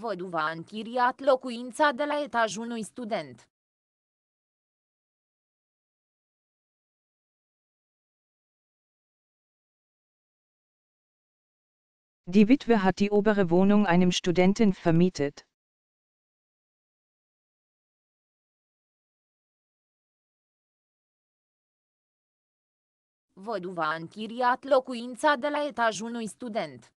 Văduva a închiriat locuința de la etajul unui student. Die Witwe hat die obere Wohnung einem Studenten vermietet. Văduva a închiriat locuința de la etajul unui student.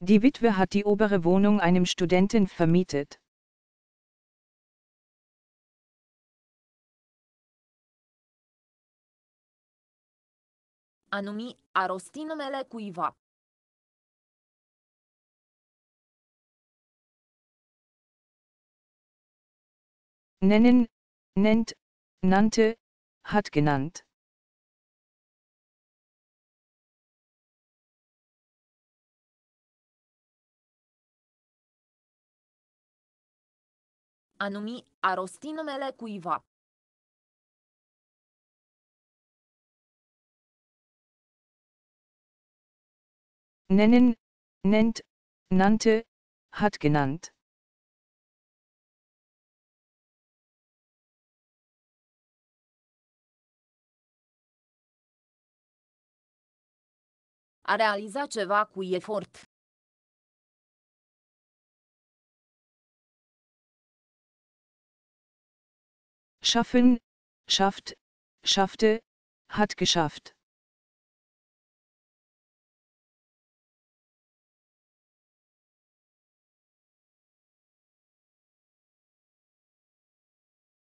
Die Witwe hat die obere Wohnung einem Studenten vermietet. A numi, a rosti numele cuiva. Nennen, nennt, nannte, hat genannt. A numi, a rosti numele cuiva. Nennen, nennt, nannte, hat genannt. A realiza ceva cu efort. Schaffen, schafft, schaffte, hat geschafft.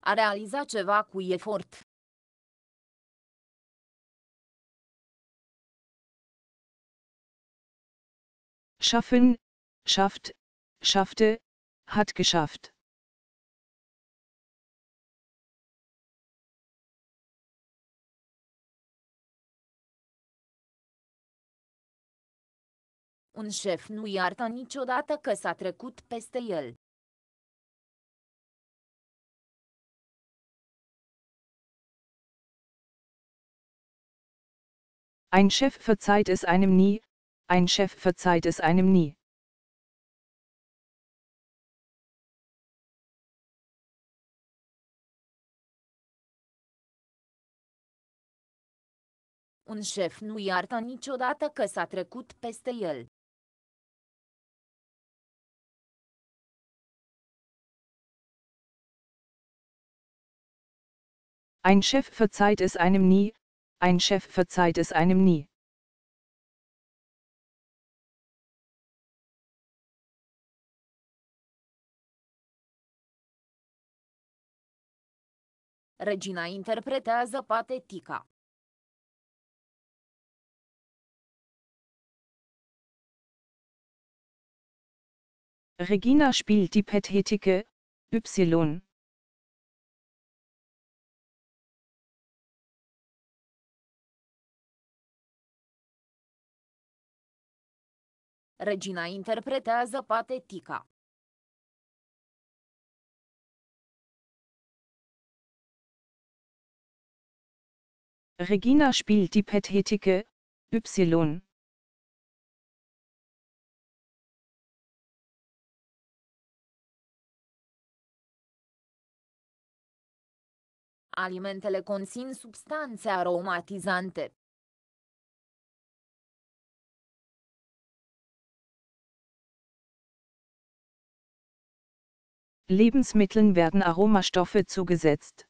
A realiza ceva cu efort. Schaffen, schafft, schaffte, hat geschafft. Un șef nu iartă niciodată că s-a trecut peste el. Ein Chef verzeiht es einem nie, ein Chef verzeiht es einem nie. Un șef nu iartă niciodată că s-a trecut peste el. Ein Chef verzeiht es einem nie, ein Chef verzeiht es einem nie. Regina interpretează patetica. Regina spielt die Pathetische, Y. Regina interpretează patetica. Regina spielt die Pathetische, Y. Alimentele conțin substanțe aromatizante. Lebensmitteln werden Aromastoffe zugesetzt.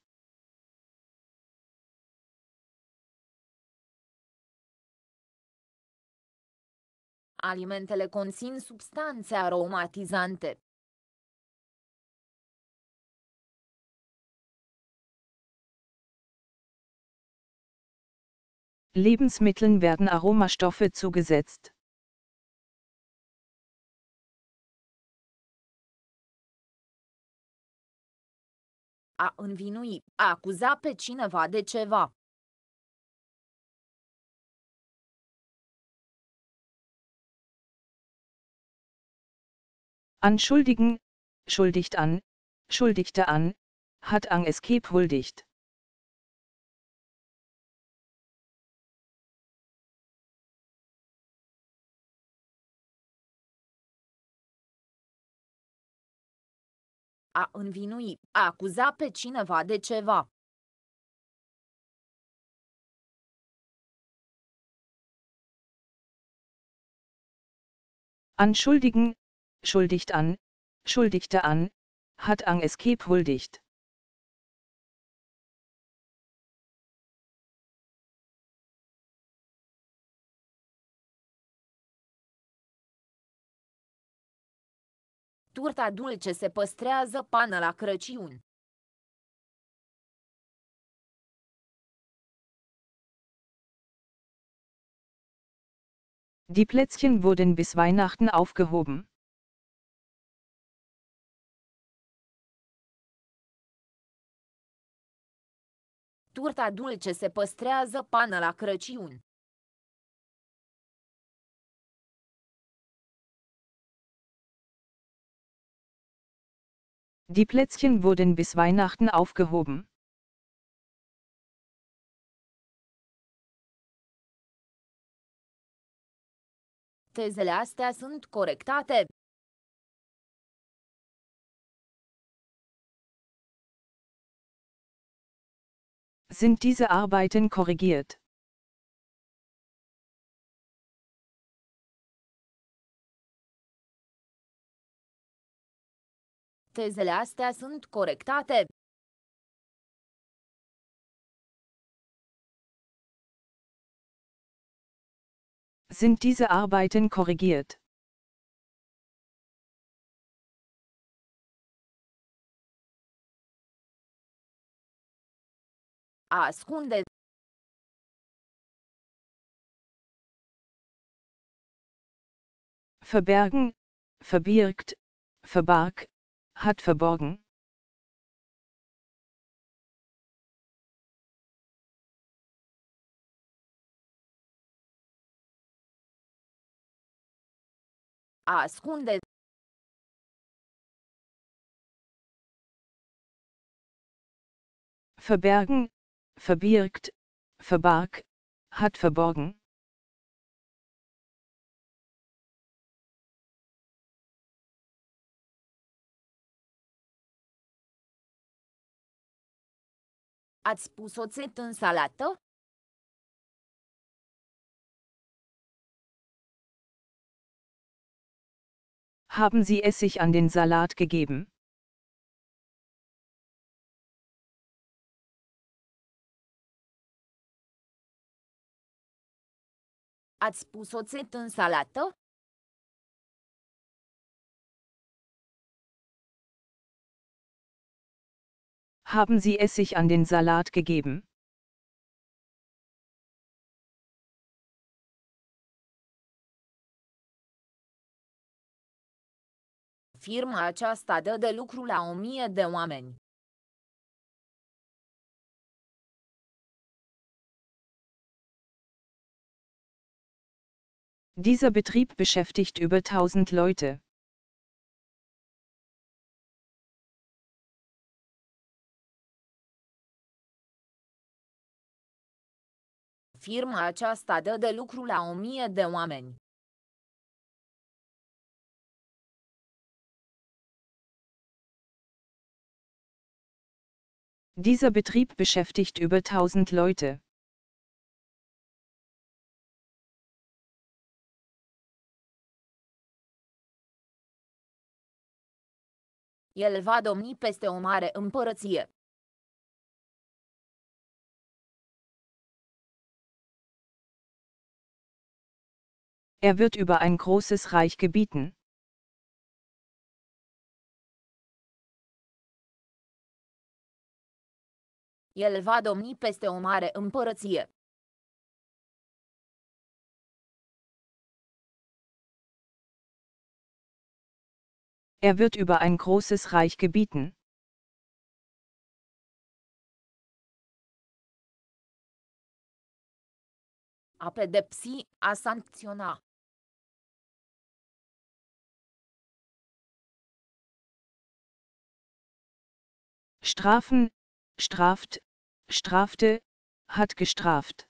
Alimentele conțin substanțe aromatizante. Lebensmitteln werden Aromastoffe zugesetzt. A învinui, a acuza pe cineva de ceva. Anschuldigen, schuldigt an, schuldigte an, hat ang es huldigt. A învinui, a acuza pe cineva de ceva. Anschuldigen, schuldigt an, schuldigte an, hat ang escape huldigt. Turta dulce se păstrează până la Crăciun. Die Plätzchen wurden bis Weihnachten aufgehoben. Turta dulce se păstrează până la Crăciun. Die Plätzchen wurden bis Weihnachten aufgehoben. Tezele astea sunt corectate. Sind diese Arbeiten korrigiert? Tezele astea sunt corectate. Sind diese Arbeiten korrigiert? A ascunde. Verbergen, verbirgt, verbarg, hat verborgen. Ascunde. Verbergen, verbirgt, verbarg, hat verborgen. Ați pus oțet în salată? Haben Sie Essig an den Salat gegeben? Ați pus oțet în salată? Haben Sie Essig an den Salat gegeben? Firma aceasta dă de lucru la o mie de oameni. Dieser Betrieb beschäftigt über 1000 Leute. Firma aceasta dă de lucru la o mie de oameni. Dieser Betrieb beschäftigt über 1000 Leute. El va domni peste o mare împărăție. Er wird über ein großes Reich gebieten. El va domni peste o mare împărăție. Er wird über ein großes Reich gebieten. A pedepsi, a sancționa. Strafen, straft, strafte, hat gestraft.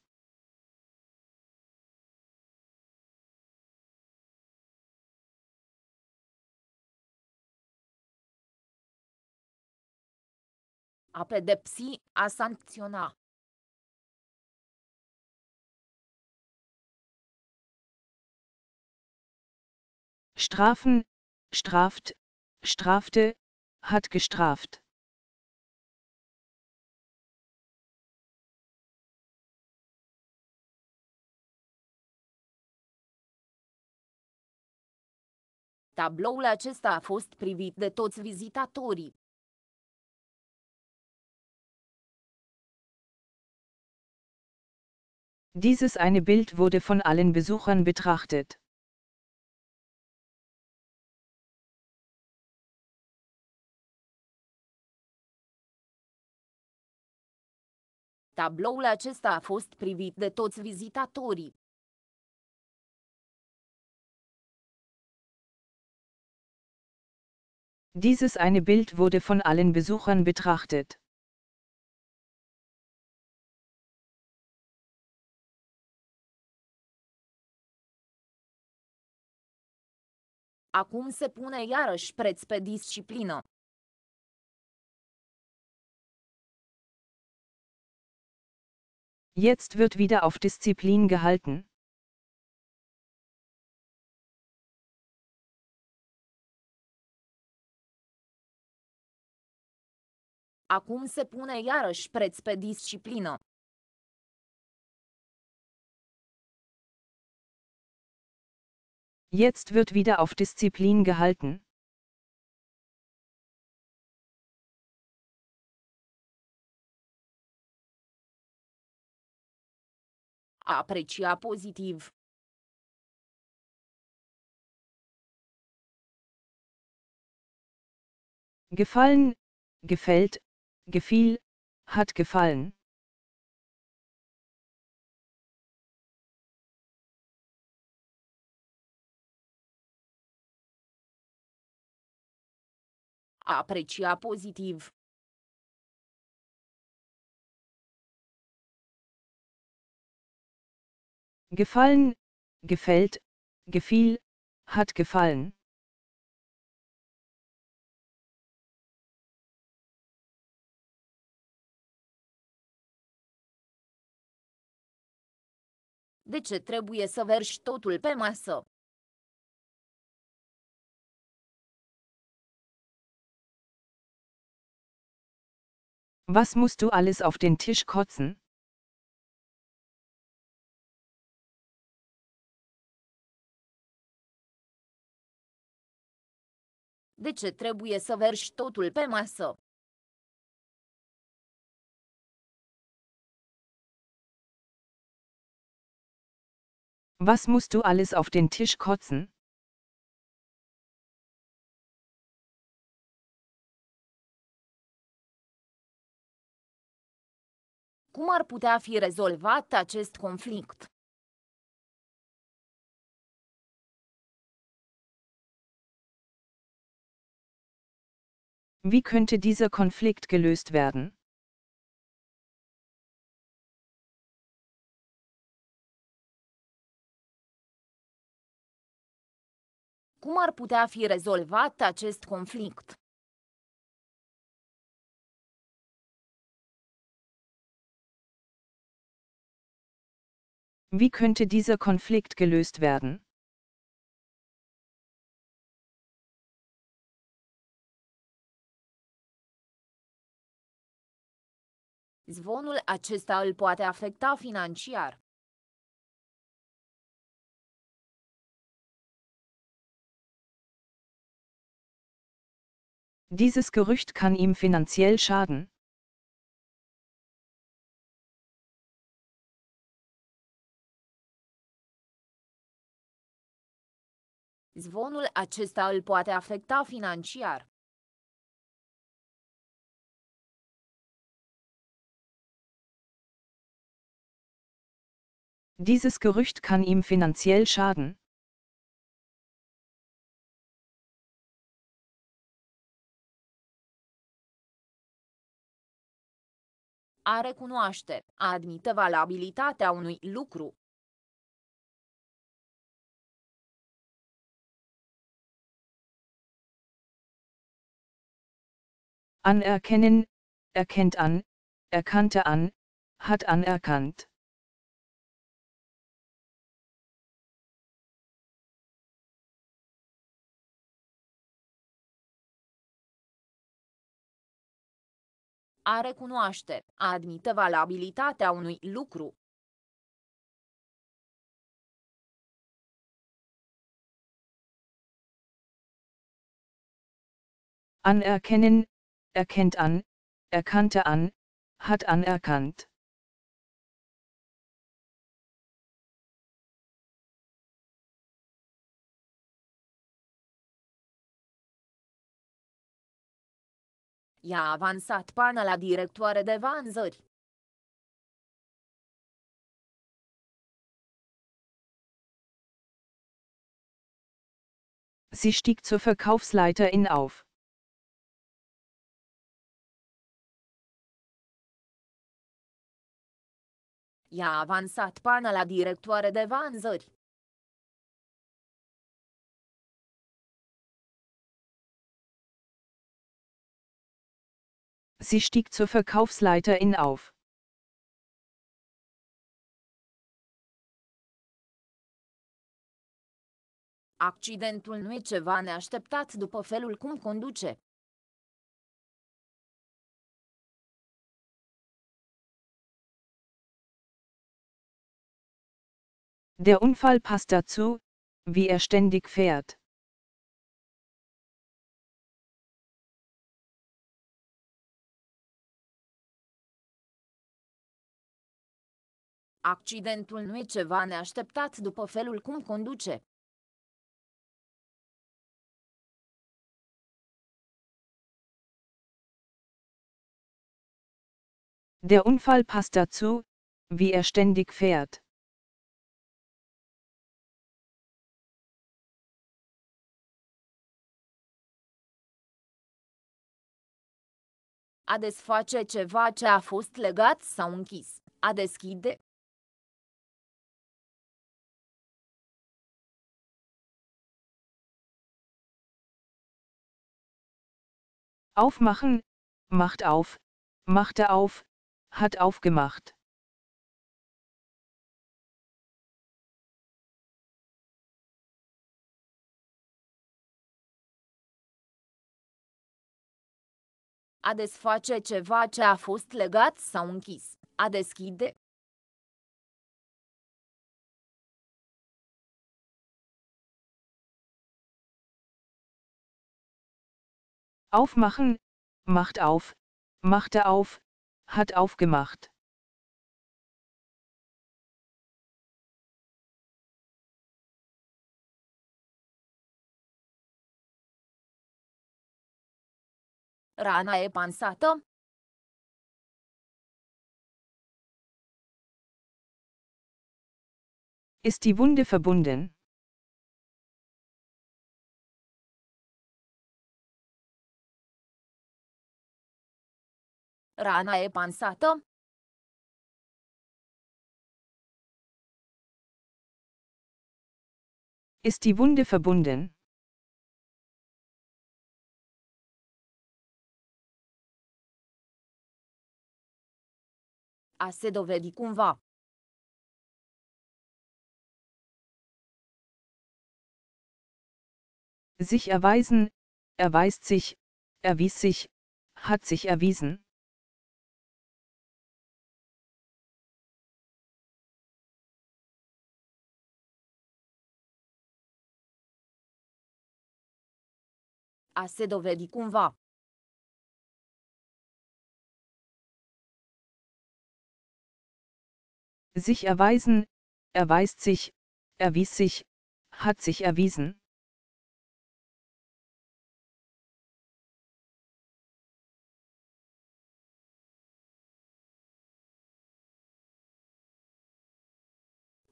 A pedepsi, a sancționa. Strafen, straft, strafte, hat gestraft. Tabloul acesta a fost privit de toți vizitatorii. Dieses eine Bild wurde von allen Besuchern betrachtet. Tabloul acesta a fost privit de toți vizitatorii. Dieses eine Bild wurde von allen Besuchern betrachtet. Acum se pune iarăși preț pe disciplină. Jetzt wird wieder auf Disziplin gehalten. Acum se pune iarăși preț pe disciplină. Jetzt wird wieder auf Disziplin gehalten. Aprecia pozitiv. Gefallen, gefällt, gefiel, hat gefallen. Aprecia pozitiv. Gefallen, gefällt, gefiel, hat gefallen. De ce trebuie să vergi totul pe masă? Was musst du alles auf den Tisch kotzen? De ce trebuie să vergi totul pe masă? Was musst du alles auf den Tisch kotzen? Cum ar putea fi rezolvat acest conflict? Wie könnte dieser Konflikt gelöst werden? Cum ar putea fi rezolvat acest conflict? Wie könnte dieser Konflikt gelöst werden? Zvonul acesta îl poate afecta financiar. Dieses Gerücht kann ihm finanziell schaden. Zvonul acesta îl poate afecta financiar. Dieses Gerücht kann ihm finanziell schaden. A recunoaște, a admite valabilitatea unui lucru. Anerkennen, erkennt an, erkannte an, hat anerkannt. A recunoaște, a admite valabilitatea unui lucru. Anerkennen, erkennt an, erkannte an, hat anerkannt. I-a avansat până la directoare de vânzări. Sie stieg zur Verkaufsleiterin auf. I-a avansat până la directoare de vânzări. Sie stieg zur Verkaufsleiterin auf. Accidentul nu e ceva neașteptat după felul cum conduce. Der Unfall passt dazu, wie er ständig fährt. Accidentul nu e ceva neașteptat după felul cum conduce. Der Unfall passt dazu, wie er ständig fährt. A desface ceva ce a fost legat sau închis. A deschide. Aufmachen, macht auf, machte auf, hat aufgemacht. A desface ceva ce a fost legat sau închis. A deschide. Aufmachen, macht auf, machte auf, hat aufgemacht. Rana e pansată. Ist die Wunde verbunden? Rana e pansată. Ist die Wunde verbunden? A se dovedi cumva. Sich erweisen, erweist sich, erwies sich, hat sich erwiesen. A se dovedi cumva. Sich erweisen, erweist sich, erwies sich, hat sich erwiesen.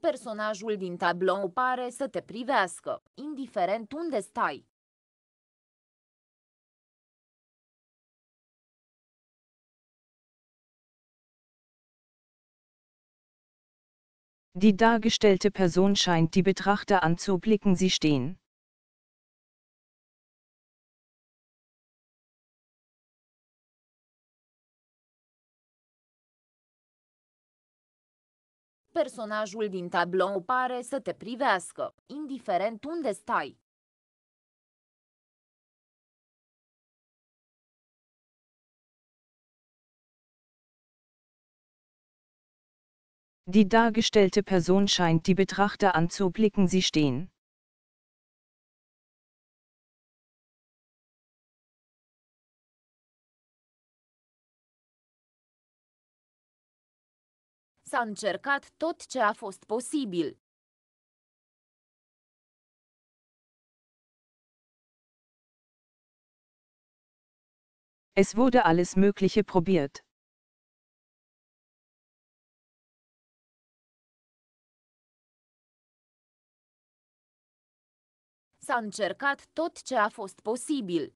Personajul din tablou pare să te privească, indiferent unde stai. Die dargestellte Person scheint die Betrachter anzublicken, sie stehen. Personajul din tablou pare să te privească, indiferent unde stai. Die dargestellte Person scheint die Betrachter anzublicken, sie stehen. S-a încercat tot ce a fost posibil. Es wurde alles Mögliche probiert. S-a încercat tot ce a fost posibil.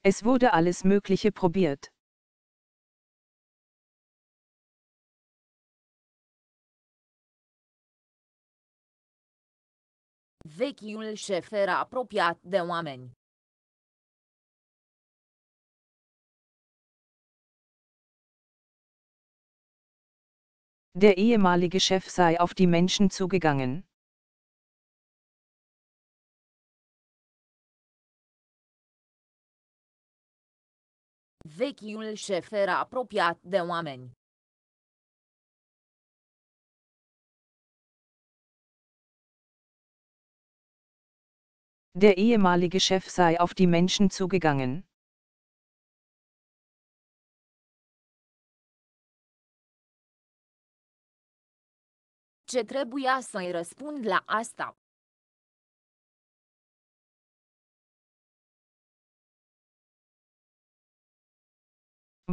Es wurde alles Mögliche probiert. Vechiul șef era apropiat de oameni. Der ehemalige Chef sei auf die Menschen zugegangen. Vechiul șef era apropiat de oameni. Der ehemalige Chef sei auf die Menschen zugegangen. Ce trebuia să-i răspund la asta?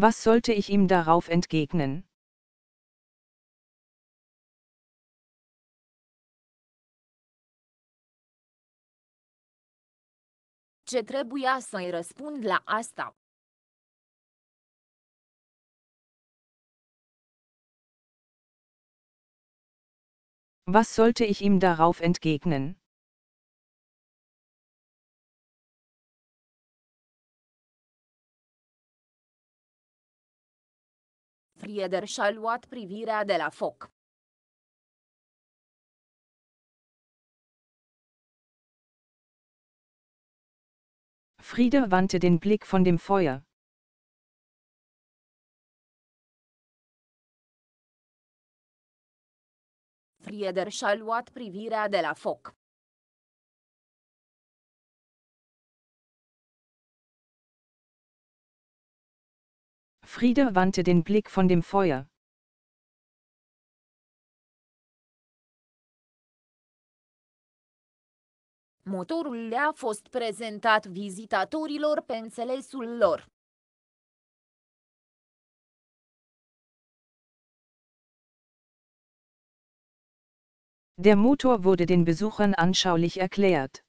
Was sollte ich ihm darauf entgegnen? Ce trebuia să-i răspund la asta? Was sollte ich ihm darauf entgegnen? Frieder și-a luat privirea de la foc. Friede wandte den Blick von dem Feuer. Frieder și-a luat privirea de la foc. Friede wandte den Blick von dem Feuer. Motorul le-a fost prezentat vizitatorilor pe înțelesul lor. Der Motor wurde den Besuchern anschaulich erklärt.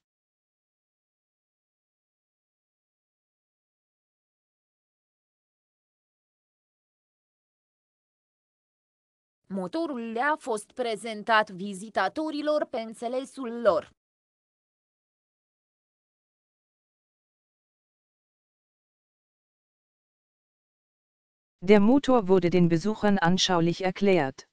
Motorul le-a fost prezentat vizitatorilor pe înțelesul lor. Der Motor wurde den Besuchern anschaulich erklärt.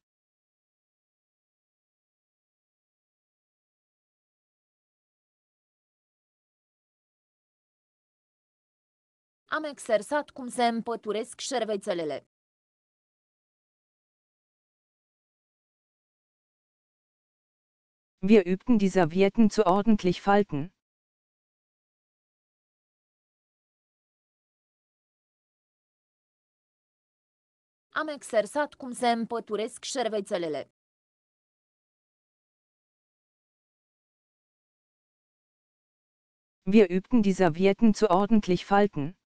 Am exersat cum se împăturesc șervețelele. Wir übten die Servietten zu ordentlich falten. Am exersat cum se împăturesc șervețelele. Wir übten die Servietten zu ordentlich falten.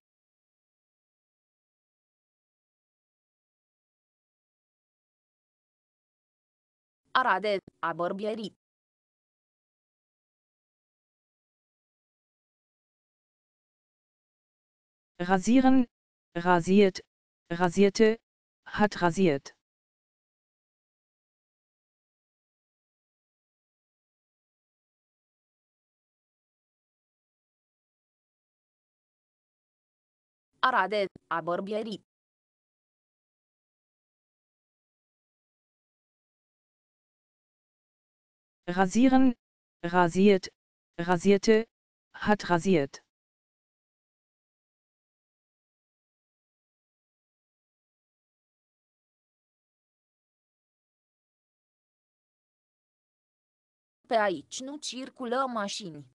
Arade, a. Rasieren, rasiert, rasierte, hat rasiert. Arade, a. Rasieren, rasiert, rasierte, hat rasiert. Pe aici nu circulă mașini.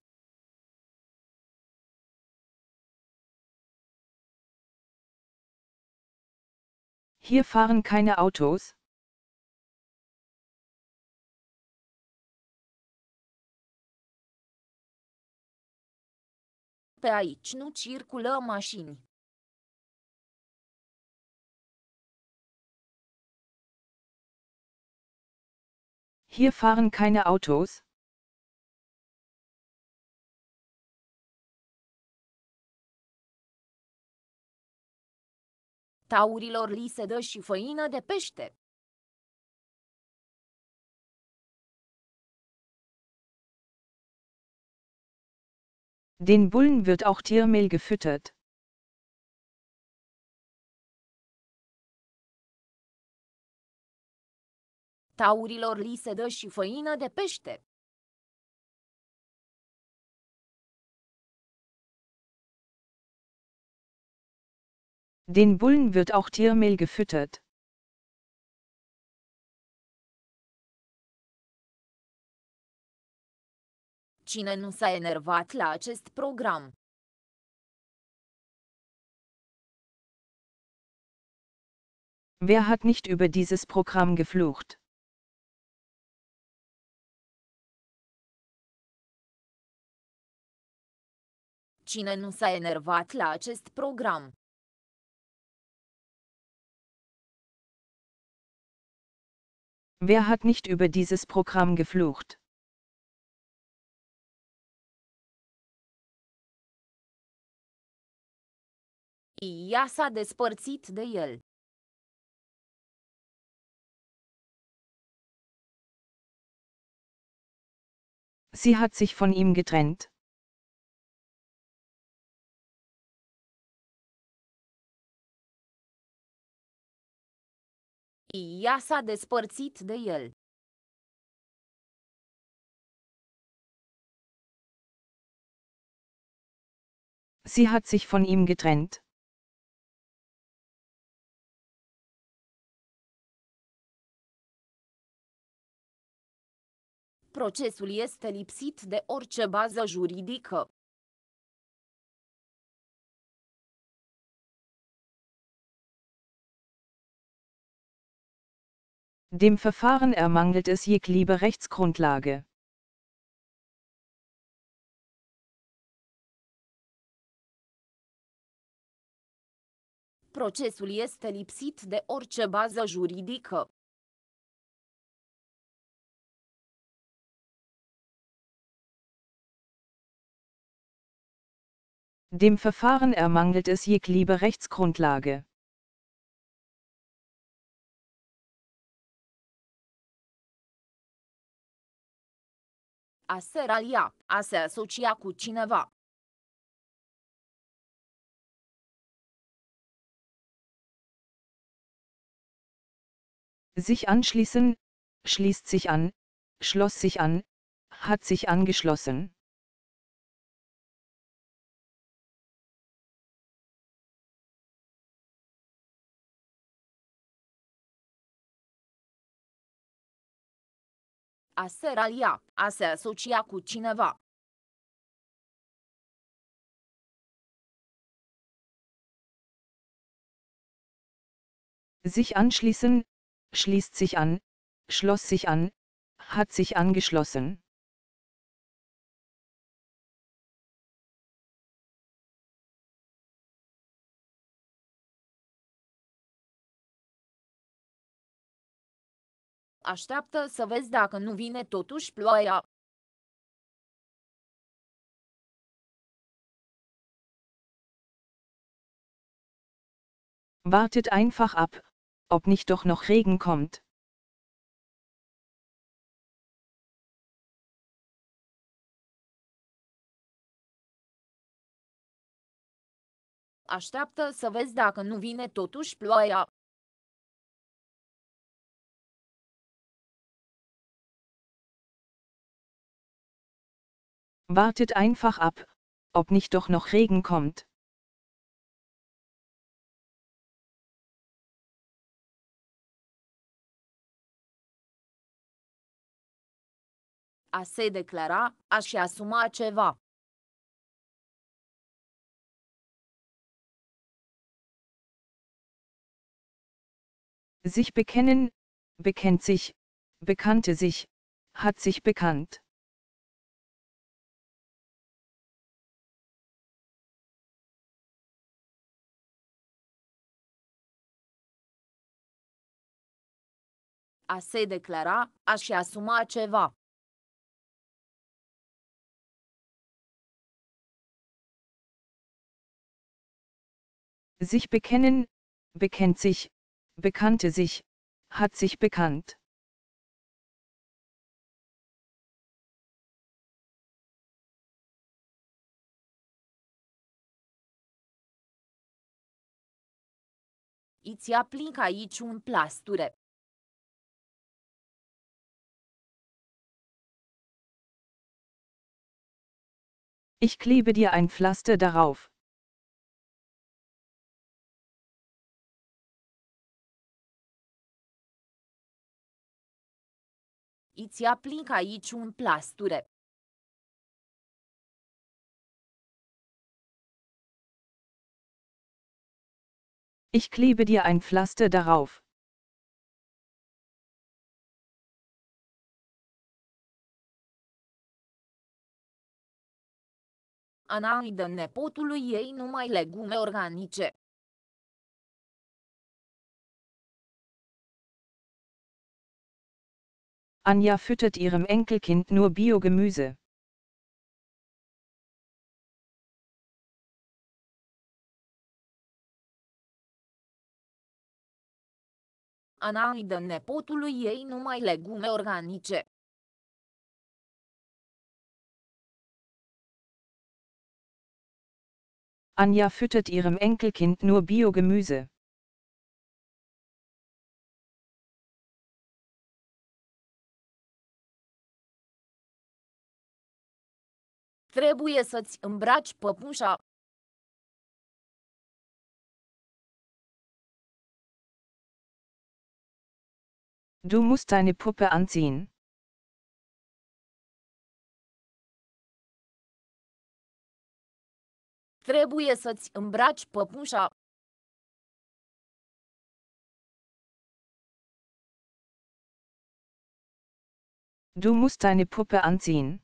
Hier fahren keine Autos. Pe aici nu circulă mașini. Hier fahren keine Autos. Taurilor li se dă și făină de pește. Den Bullen wird auch Tiermehl gefüttert. Taurilor li se dă și făină de pește. Den Bullen wird auch Tiermehl gefüttert. Cine nu s-a enervat la acest program? Wer hat nicht über dieses Programm geflucht? Cine nu s-a enervat la acest program? Wer hat nicht über dieses Programm geflucht? Ea s-a despărțit de el. Sie hat sich von ihm getrennt. Ea s-a despărțit de el. Sie hat sich von ihm getrennt. Procesul este lipsit de orice bază juridică. Dem Verfahren ermangelt es jegliche Rechtsgrundlage. Procesul este lipsit de orice bază juridică. Dem Verfahren ermangelt es jegliche Rechtsgrundlage. A se ralia, a se asocia cu cineva. Sich anschließen, schließt sich an, schloss sich an, hat sich angeschlossen. A se a se asocia cu cineva. Sich anschließen, schließt sich an, schloss sich an, hat sich angeschlossen. Așteaptă să vezi dacă nu vine totuși ploaia. Wartet einfach ab, ob nicht doch noch Regen kommt. Așteaptă să vezi dacă nu vine totuși ploaia. Wartet einfach ab, ob nicht doch noch Regen kommt. A se declara, a-și asuma ceva. Sich bekennen, bekennt sich, bekannte sich, hat sich bekannt. A se declara, a-și asuma ceva. Sich bekennen, bekennt sich, bekannte sich, hat sich bekannt. Îți aplic aici un plasture. Ich klebe dir ein Pflaster darauf. Îți aplic aici un plasture. Ich klebe dir ein Pflaster darauf. Ana îi dă nepotului ei numai legume organice. Anja füttert ihrem Enkelkind nur Biogemüse. Ana îi dă nepotului ei numai legume organice. Anja füttert ihrem Enkelkind nur Biogemüse. Trebuie să-ți îmbraci păpușa. Du musst deine Puppe anziehen. Trebuie să-ți îmbraci păpușa. Du musst deine Puppe anziehen.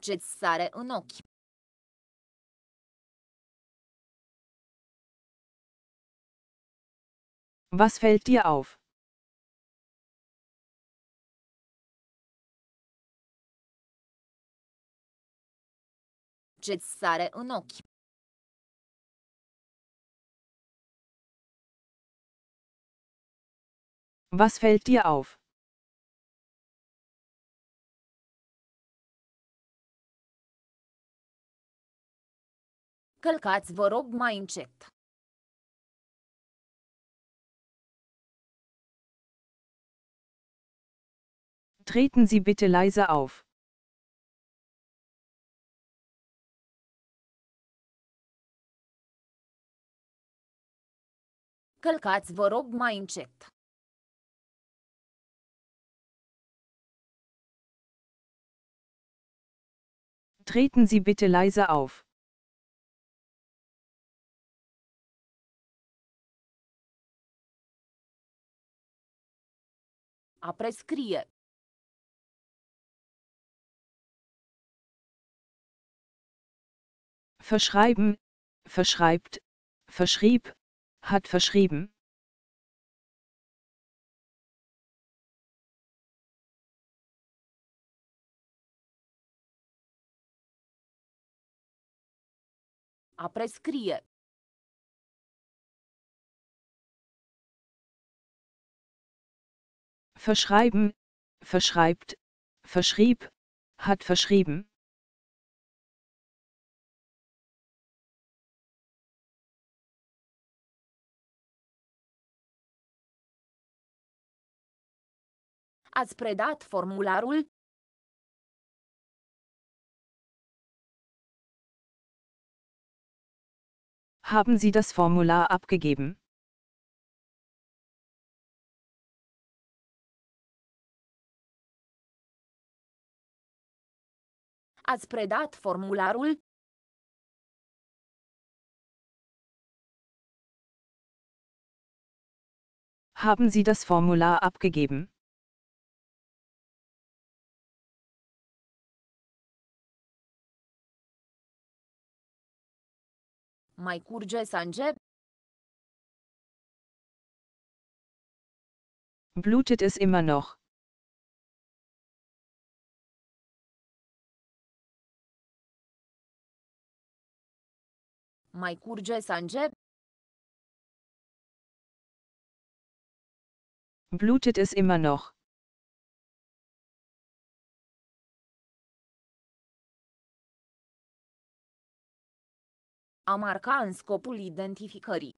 Ce-ți sare în ochi. Was fällt dir auf? Ce-ți sare în ochi. Was fällt dir auf? Călcați vă rog mai încet. Treten Sie bitte leise auf. Călcați vă rog mai încet. Treten Sie bitte leise auf. A prescrie. Verschreiben, verschreibt, verschrieb, hat verschrieben. A prescrie. Verschreiben, verschreibt, verschrieb, hat verschrieben. Ați predat formularul? Haben Sie das Formular abgegeben? Ați predat formularul? Haben Sie das Formular abgegeben? Mai curge sânge? Blutet es immer noch? Mai curge sânge? Blutet es immer noch? A marca în scopul identificării.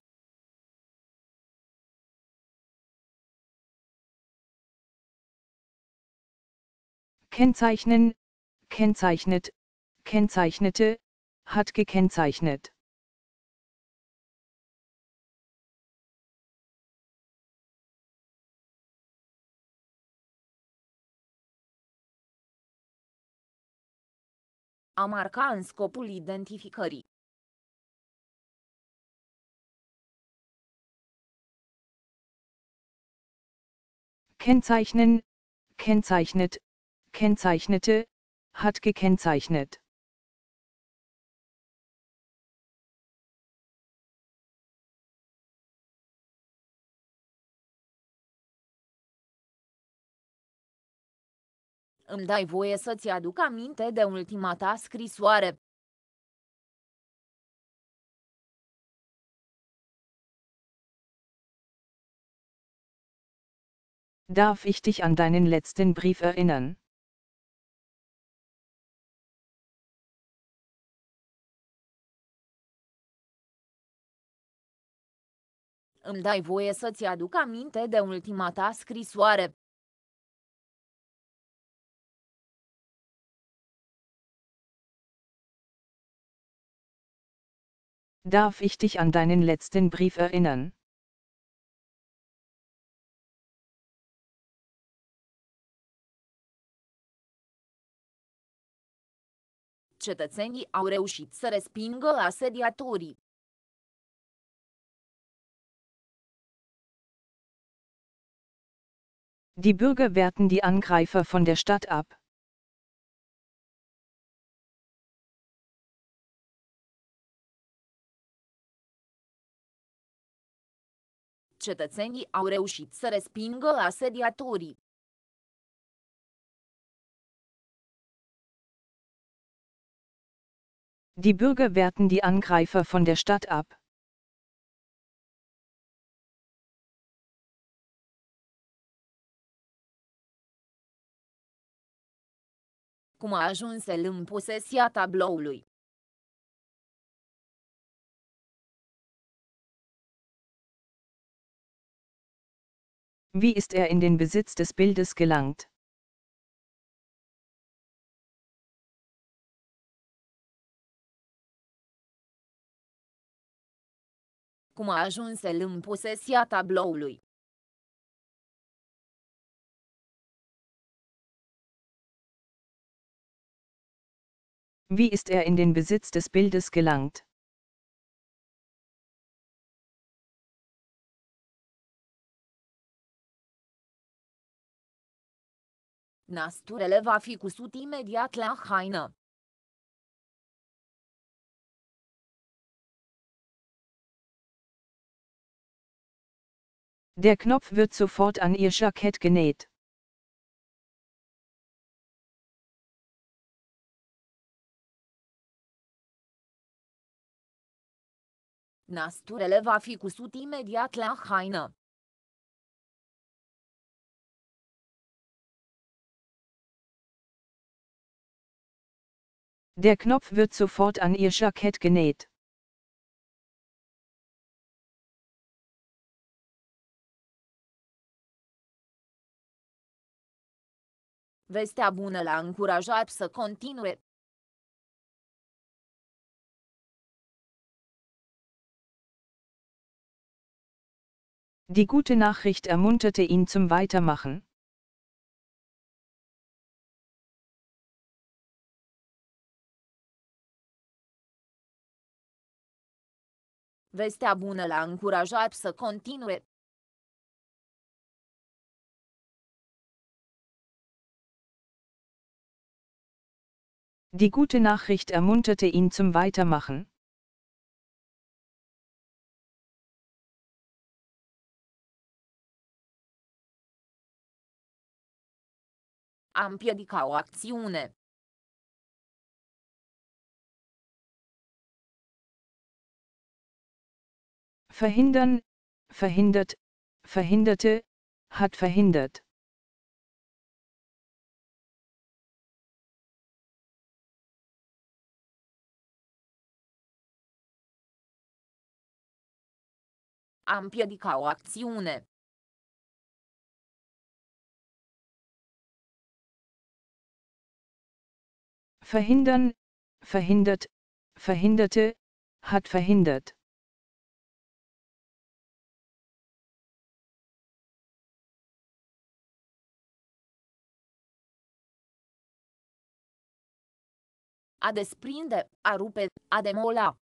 Kennzeichnen, kennzeichnet, kennzeichnete, hat gekennzeichnet. A marca în scopul identificării. Kennzeichnen, kennzeichnet, kennzeichnete, hat gekennzeichnet. Îmi dai voie să-ți aduc aminte de ultima ta scrisoare. Darf ich dich an deinen letzten Brief erinnern? Îmi dai voie să-ți aduc aminte de ultima ta scrisoare. Darf ich dich an deinen letzten Brief erinnern? Cetățenii au reușit să respingă asediatorii. Die Bürger wehrten die Angreifer von der Stadt ab. Cetățenii au reușit să respingă asediatorii. Die Bürger wehrten die Angreifer von der Stadt ab. Cum a ajuns el în posesia tabloului? Wie ist er in den Besitz des Bildes gelangt? Cum a ajuns el în posesia tabloului? Wie ist er in den Besitz des Bildes gelangt? Nasturele va fi cusut imediat la haină. Der Knopf wird sofort an ihr Jackett genäht. Nasturele va fi cusut imediat la haină. Der Knopf wird sofort an Ihr Jackett genäht. Vestea bună l-a încurajat să continue. Die gute Nachricht ermunterte ihn zum Weitermachen. Vestea bună l-a încurajat să continue. Die gute Nachricht ermunterte ihn zum Weitermachen. A împiedica o acțiune. Verhindern, verhindert, verhinderte, hat verhindert. A împiedica o acțiune. Verhindern, verhindert, verhinderte, hat verhindert. A desprinde, a rupe, a demola.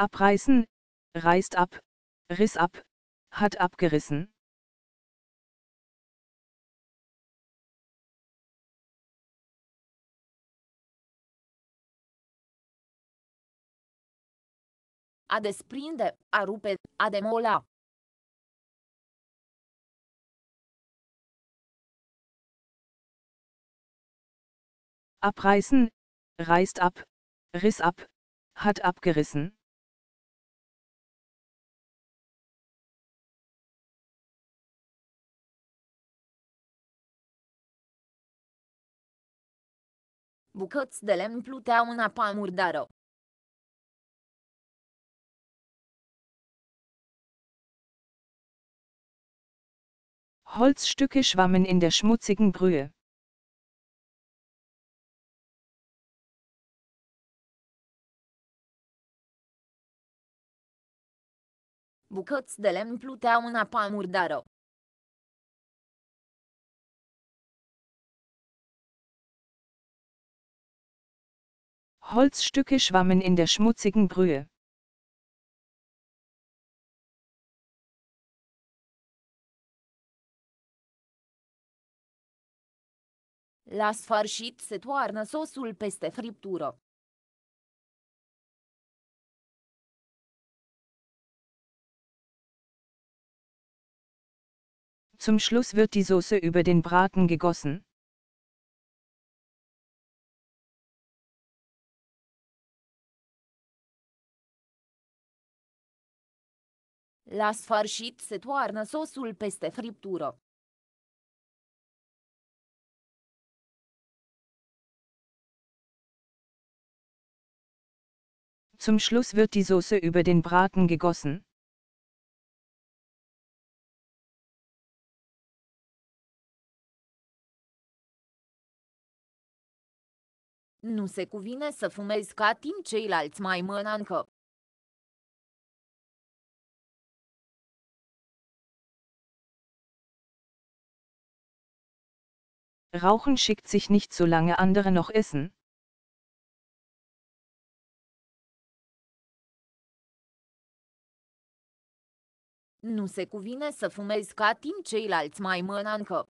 Abreißen, reißt ab, riss ab, hat abgerissen. A desprinde, a rupe, a demola. Abreißen, reißt ab, riss ab, hat abgerissen. Bucăți de lemn pluteau în apa murdară. Holzstücke schwammen in der schmutzigen Brühe. Bucăți de lemn pluteau în apa murdară. Holzstücke schwammen in der schmutzigen Brühe. La sfârșit se toarnă sosul peste friptură. Zum Schluss wird die Soße über den Braten gegossen. La sfârșit se toarnă sosul peste friptură. Zum Schluss wird die Soße über den Braten gegossen. Nu se cuvine să fumezi ca timp ceilalți mai mănâncă. Rauchen schickt sich nicht solange andere noch essen. Nu se cuvine să fumezi ca timp ceilalți mai mănâncă.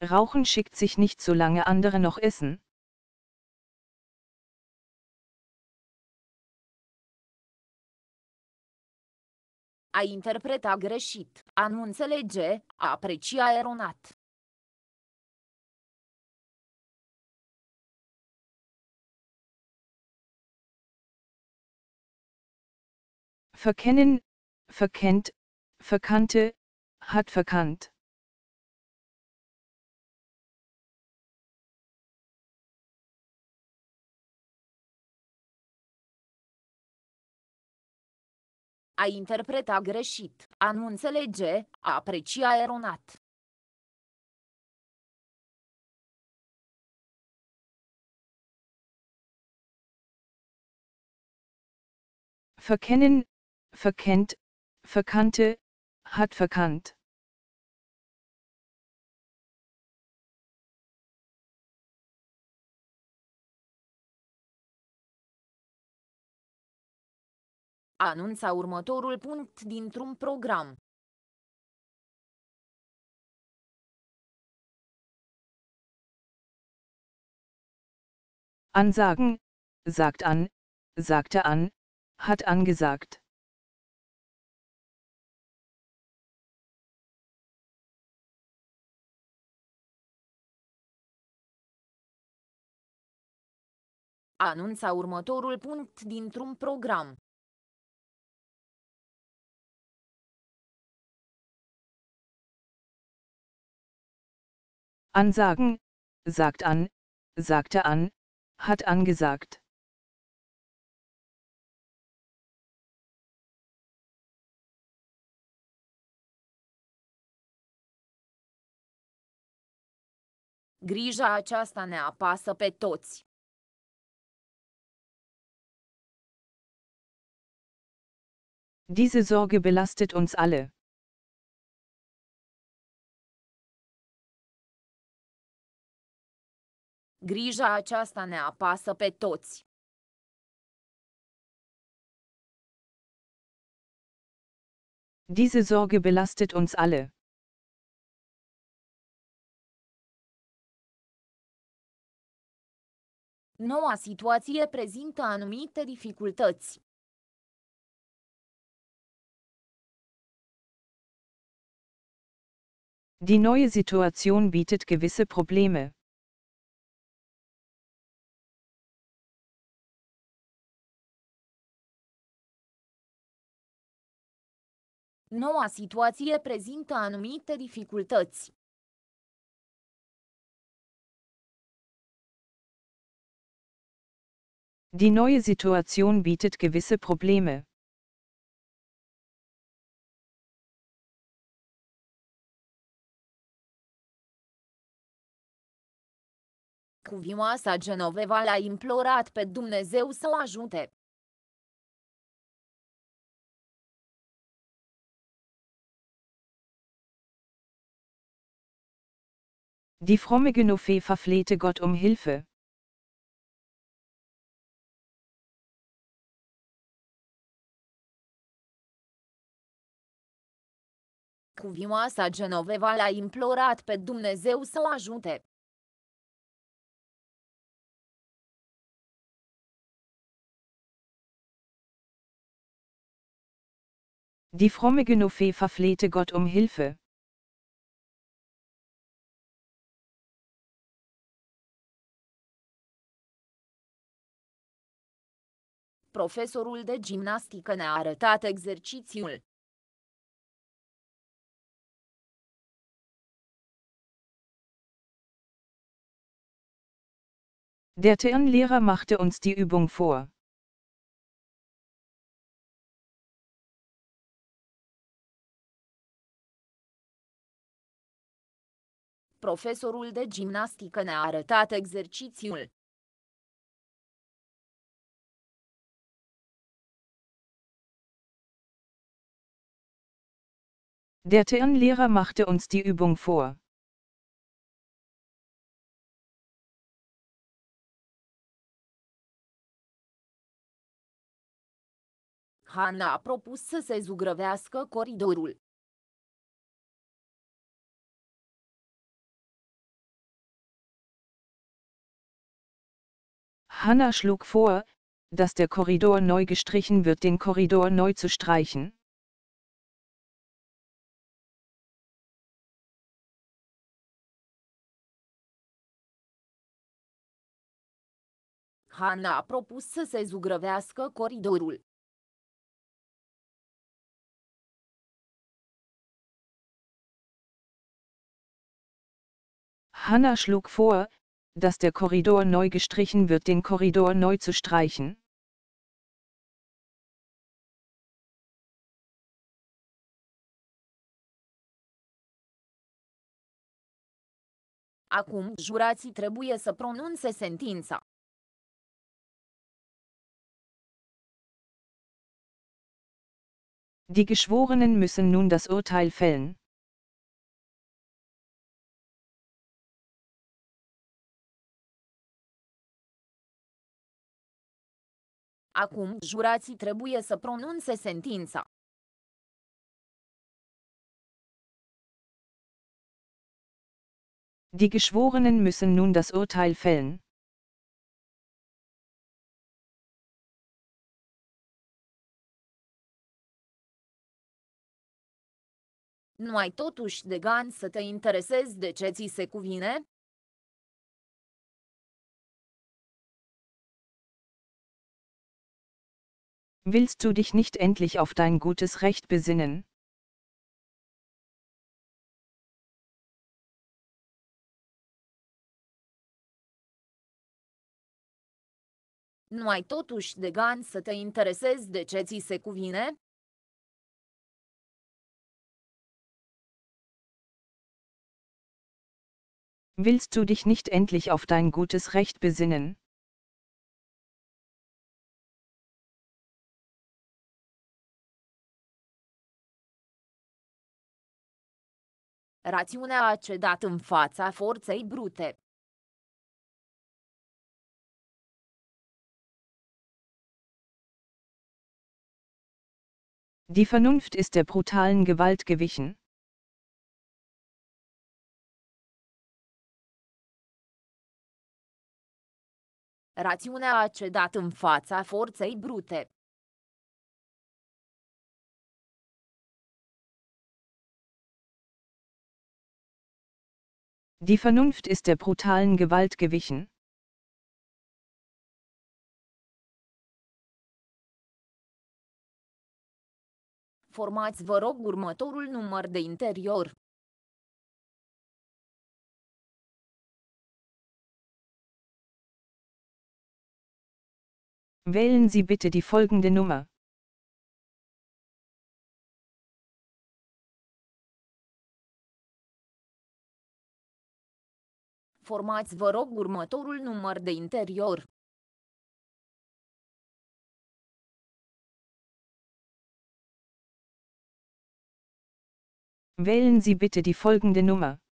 Rauchen schickt sich nicht solange andere noch essen. a interpreta greșit, a nu înțelege, a aprecia eronat. Verkennen, verkennt, verkannte, hat verkannt. A interpreta greșit, a nu înțelege, a aprecia eronat. Verkennen, verkennt, verkannte, hat verkannt. Anunța următorul punct dintr-un program. Ansagen, sagt an, sagte an, hat angesagt. Anunța următorul punct dintr-un program. Ansagen, sagt an, sagte an, hat angesagt. Grija aceasta ne apasă pe toți. Diese Sorge belastet uns alle. Grija aceasta ne apasă pe toți. Diese Sorge belastet uns alle. Noua situație prezintă anumite dificultăți. Die neue Situation bietet gewisse Probleme. Noua situație prezintă anumite dificultăți. Die neue Situation bietet gewisse Probleme. Cuvioasa Genoveva l-a implorat pe Dumnezeu să o ajute. Die fromme Genoveva verflehte Gott um Hilfe. Cuvioasa Genoveva l-a implorat pe Dumnezeu să o ajute. Die fromme Genoveva flehte Gott um Hilfe. Profesorul de gimnastică ne-a arătat exercițiul. Der Turnlehrer machte uns die Übung vor. Profesorul de gimnastică ne-a arătat exercițiul. Der Turnlehrer machte uns die Übung vor. Hana a propus să se zugrăvească coridorul. Hanna schlug vor, dass der Korridor neu gestrichen wird, den Korridor neu zu streichen. Hanna a propus să se zugrăvească coridorul. Hanna schlug vor, dass der Korridor neu gestrichen wird, den Korridor neu zu streichen. Acum jurații trebuie să pronunțe sentința. Die Geschworenen müssen nun das Urteil fällen. Acum, jurații trebuie să pronunțe sentința. Die Geschworenen müssen nun das Urteil fällen. Nu ai totuși de gând să te interesezi de ce ți se cuvine? Willst du dich nicht endlich auf dein gutes Recht besinnen? Nu ai totuși de gând să te interesezi de ce ți se cuvine? Willst du dich nicht endlich auf dein gutes Recht besinnen? Rațiunea a cedat în fața forței brute. Die Vernunft ist der brutalen Gewalt gewichen. Rațiunea a cedat în fața forței brute. Die Vernunft ist der brutalen Gewalt gewichen. Formați vă rog următorul număr de interior. Wählen Sie bitte die folgende Nummer. Formați vă rog următorul număr de interior. Wählen Sie bitte die folgende Nummer.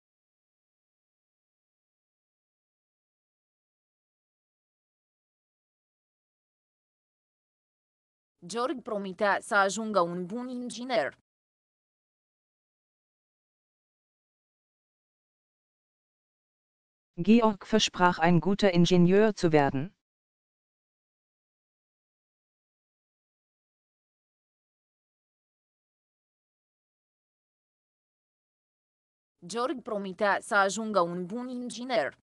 George promitea să ajungă un bun inginer. Georg versprach ein guter Ingenieur zu werden. George promitea să ajungă un bun inginer.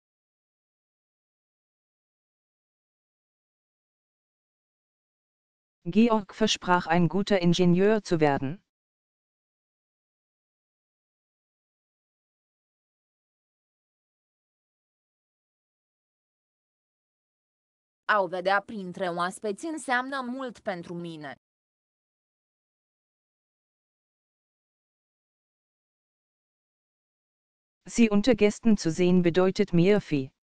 Georg versprach ein guter Ingenieur zu werden. A o vedea printre oaspeți înseamnă mult pentru mine. Sie unter Gästen zu sehen bedeutet mehr viel.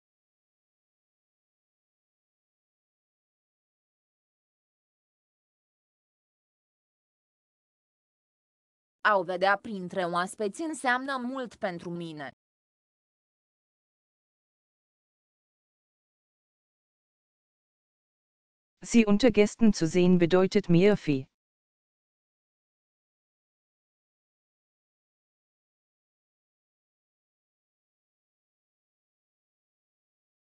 A o vedea printre oaspeți înseamnă mult pentru mine. Sie unter Gästen zu sehen bedeutet mehr viel.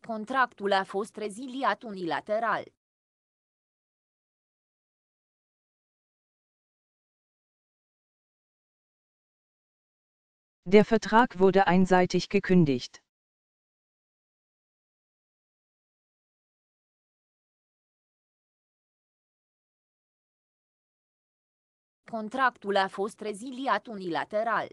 Contractul a fost reziliat unilateral. Der Vertrag wurde einseitig gekündigt. Contractul a fost reziliat unilateral.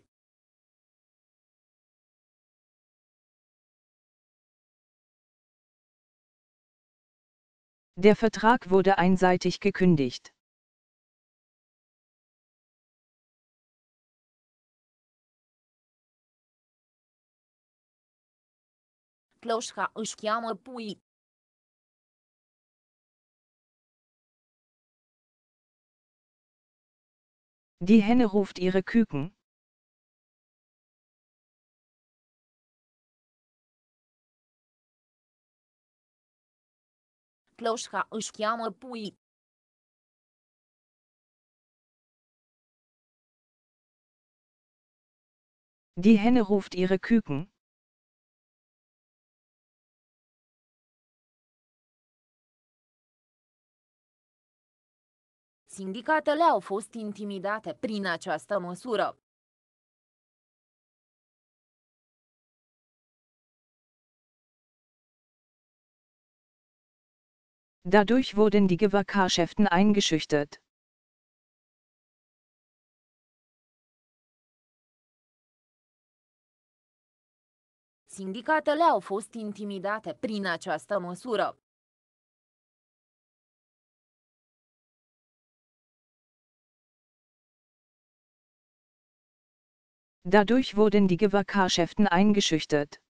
Der Vertrag wurde einseitig gekündigt. Cloșca își cheamă puii. Die Henne ruft ihre Küken. Cloșca își cheamă puii. Die Henne ruft ihre Küken. Sindicatele au fost intimidate prin această măsură. Dadurch wurden die Gewerkschaften eingeschüchtert. Sindicatele au fost intimidate prin această măsură. Dadurch wurden die Gewerkschaften eingeschüchtert.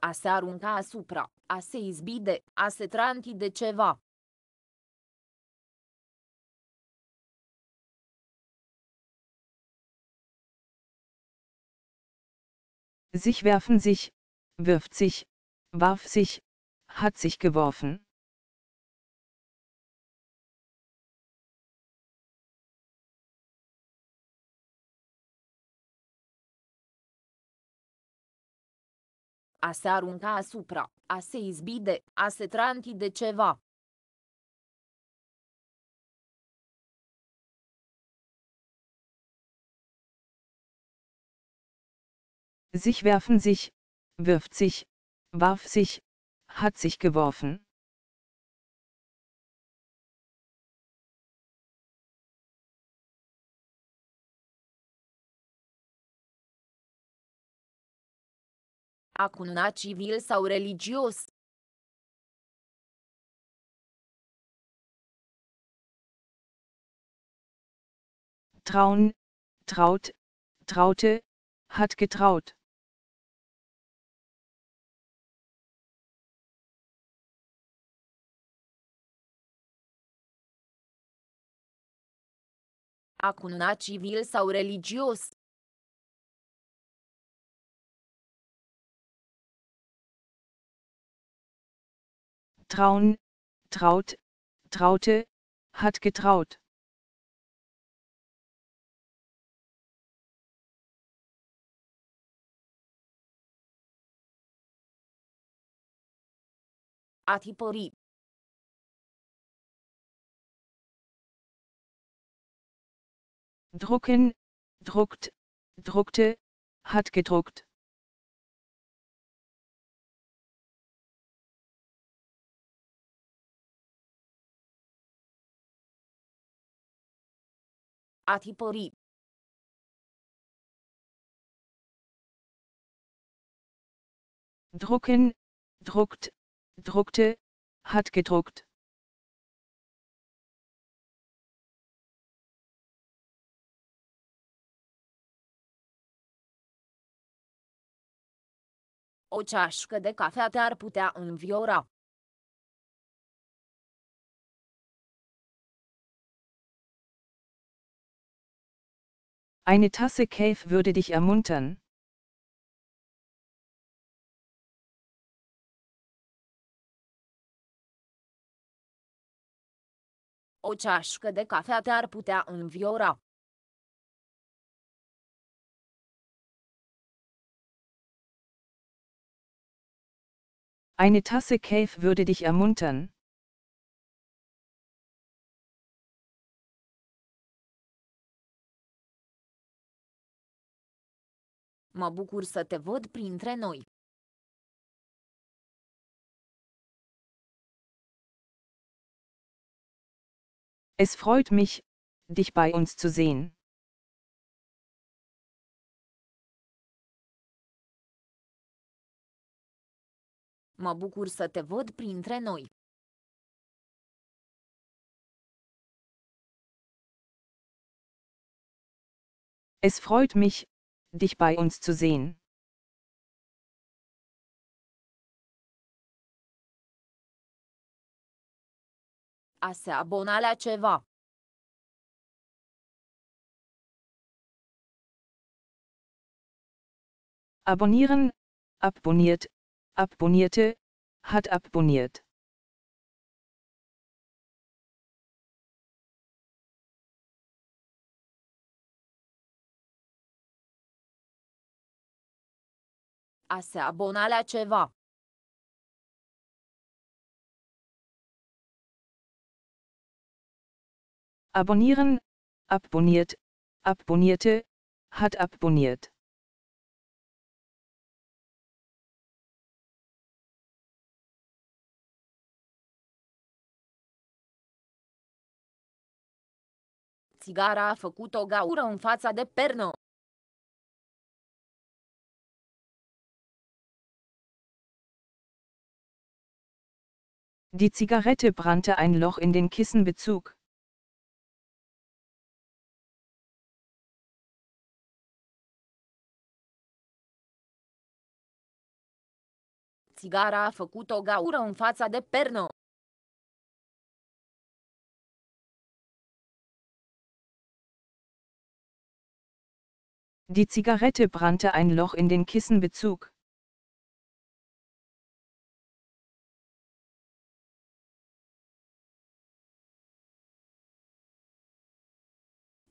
A se arunca asupra, a se izbi de, a se tranti de ceva. Sich werfen sich, wirft sich, warf sich, hat sich geworfen. A se arunca asupra, a se izbi de, a se tranti de ceva. Sich werfen sich, wirft sich, warf sich, hat sich geworfen. A cuna civil sau religios. Trauen, traut, traute, hat getraut. A cuna civil sau religios. Trauen, traut, traute, hat getraut. A tipări. Drucken, druckt, druckte, hat gedruckt. A tipări. Drucken, druckt, druckte, hat gedruckt. O ceașcă de cafea te-ar putea înviora. Eine Tasse Cave würde dich ermuntern. O ceașcă de cafea te-ar putea înviora. Eine Tasse Cave würde dich ermuntern. Mă bucur să te văd printre noi. Es freut mich, dich bei uns zu sehen. Mă bucur să te văd printre noi. Es freut mich, dich bei uns zu sehen. A se abona la ceva. Abonnieren, abonniert, abonnierte, hat abonniert. A se abona la ceva. Abonnieren, abonniert, abonnierte, hat abonniert. Țigara a făcut o gaură în fața de pernă. Die Zigarette brannte ein Loch in den Kissenbezug. Țigara a făcut o gaură în fața de pernă. Die Zigarette brannte ein Loch in den Kissenbezug.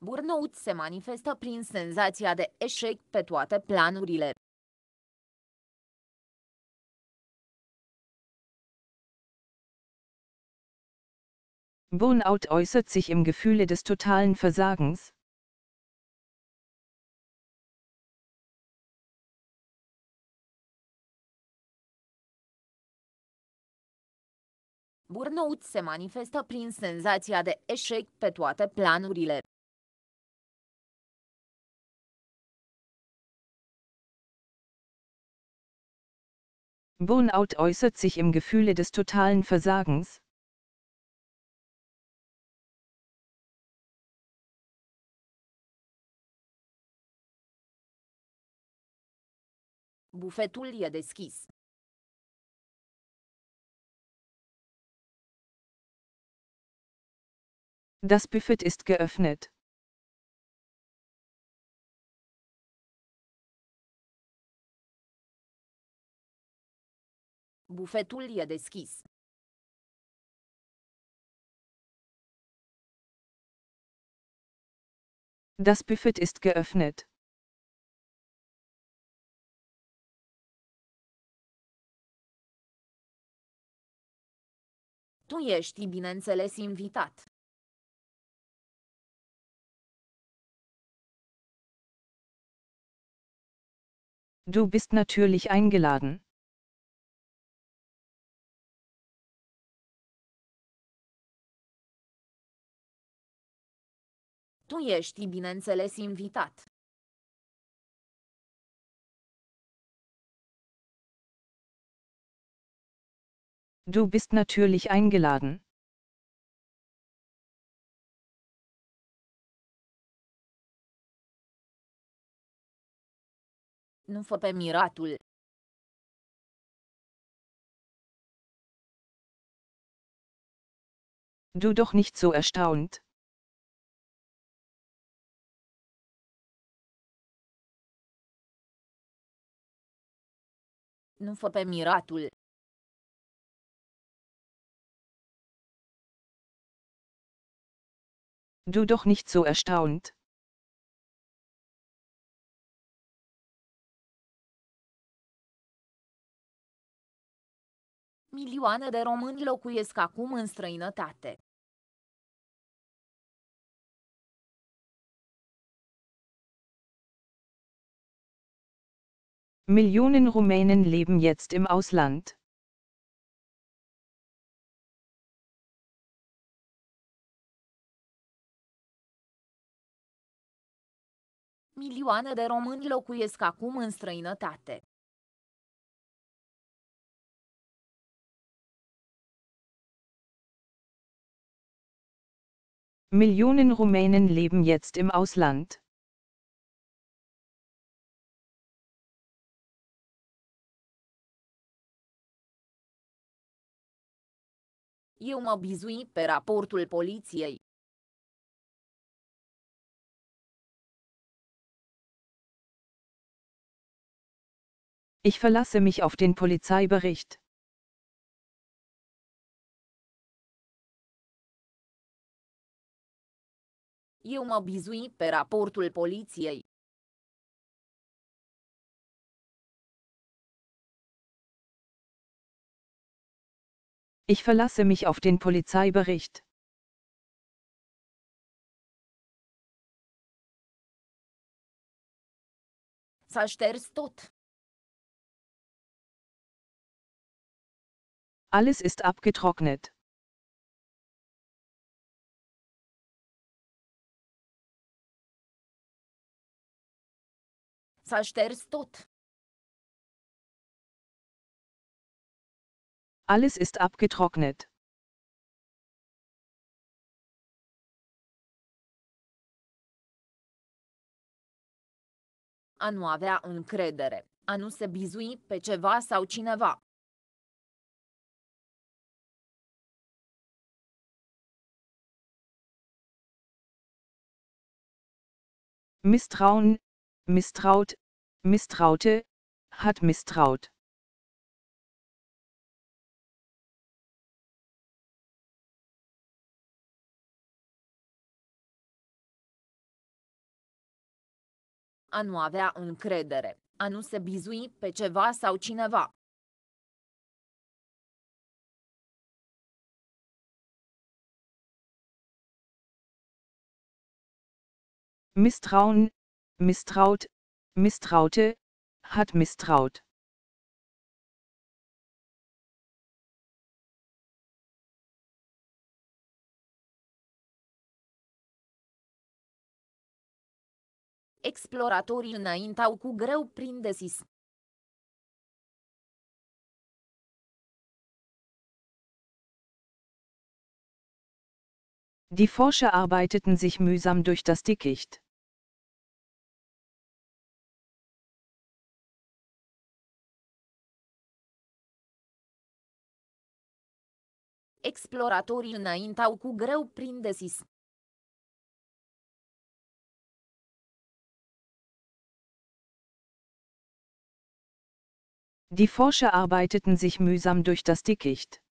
Burnout se manifestă prin senzația de eșec pe toate planurile. Burnout äußert sich im Gefühle des totalen Versagens. Burnout se manifestă prin senzația de eșec pe toate planurile. Burnout äußert sich im Gefühle des totalen Versagens. Bufetul e deschis. Das Buffet ist geöffnet. Bufetul e deschis. Das Buffet ist geöffnet. Tu ești bineînțeles invitat. Du bist natürlich eingeladen. Tu ești bineînțeles invitat. Du bist natürlich eingeladen. Nu fă pe miratul. Du doch nicht so erstaunt. Nu fă pe miratul. Du doch nicht so erstaunt. Milioane de români locuiesc acum în străinătate. Millionen Rumänen leben jetzt im Ausland. Milioane de români locuiesc acum în străinătate. Millionen Rumänen leben jetzt im Ausland. Eu mă bizui pe raportul poliției. Ich verlasse mich auf den Polizeibericht. Eu mă bizui pe raportul poliției. Ich verlasse mich auf den Polizeibericht. Alles ist abgetrocknet. Șters tot. Alles ist abgetrocknet. A nu avea încredere. A nu se bizui pe ceva sau cineva. Misstrauen, misstraut, misstraute, hat misstraut. A nu avea încredere. A nu se bizui pe ceva sau cineva. Misstrauen, misstraut, misstraute, hat misstraut. Exploratorii înaintau cu greu prin desis. Die Forscher arbeiteten sich mühsam durch das Dickicht. Exploratorii înaintau cu greu prin desis. Die Forscher arbeiteten sich mühsam durch das Dickicht.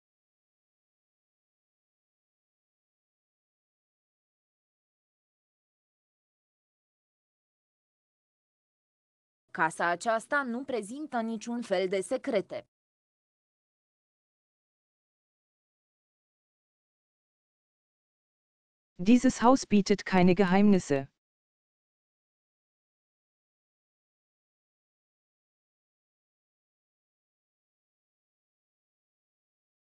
Casa aceasta nu prezintă niciun fel de secrete. Dieses Haus bietet keine Geheimnisse.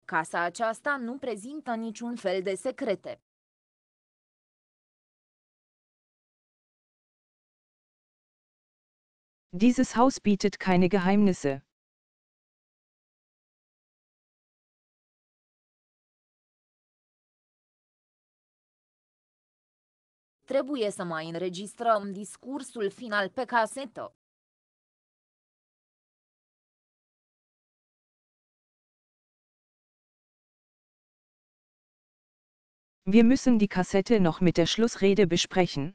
Casa aceasta nu prezintă niciun fel de secrete. Dieses Haus bietet keine Geheimnisse. Trebuie să mai înregistrăm discursul final pe casetă. Wir müssen die Kassette noch mit der Schlussrede besprechen.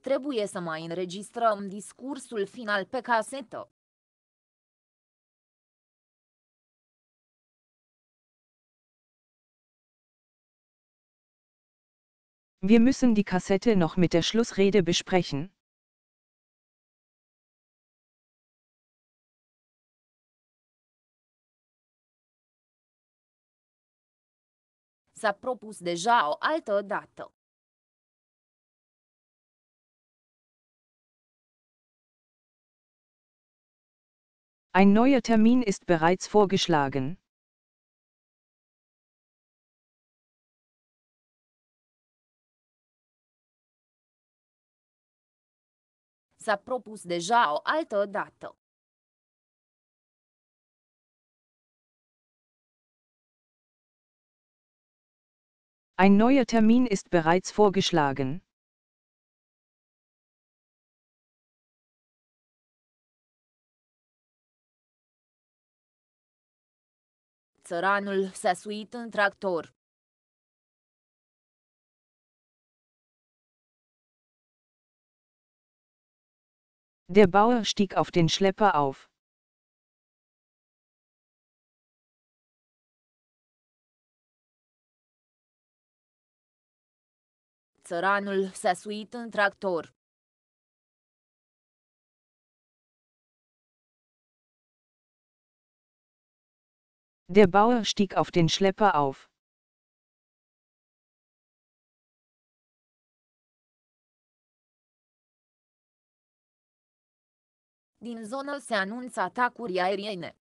Trebuie să mai înregistrăm discursul final pe casetă. Wir müssen die Kassette noch mit der Schlussrede besprechen. S-a propus deja o altă dată. Ein neuer Termin ist bereits vorgeschlagen. S-a propus deja o altă dată. Ein neuer Termin ist bereits vorgeschlagen. Țăranul s-a suit în tractor. Der Bauer stieg auf den Schlepper auf. Țăranul s-a suit în tractor. Der Bauer stieg auf den Schlepper auf. Din zonă se anunță atacuri aeriene.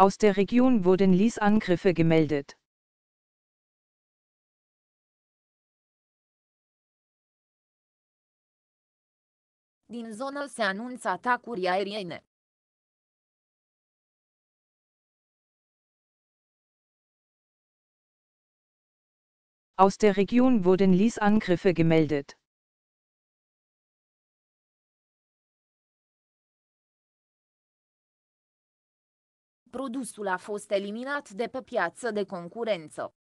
Aus der Region wurden Liesangriffe gemeldet. Din zonă se anunță atacuri aeriene. Aus der Region wurden Liesangriffe gemeldet. Produsul a fost eliminat de pe piață de concurență.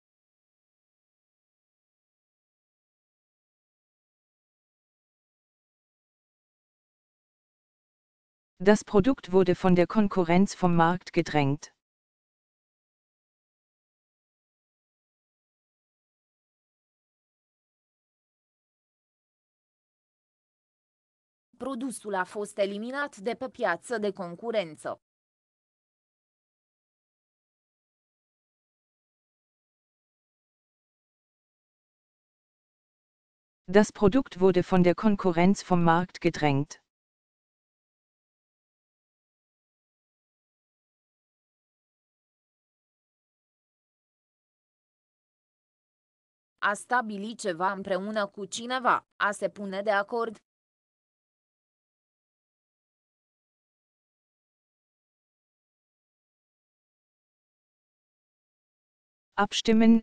Das Produkt wurde von der Konkurrenz vom Markt gedrängt. Produsul a fost eliminat de pe piață de concurență. Das Produkt wurde von der Konkurrenz vom Markt gedrängt. A stabili ceva împreună cu cineva, a se pune de acord. Abstimmen,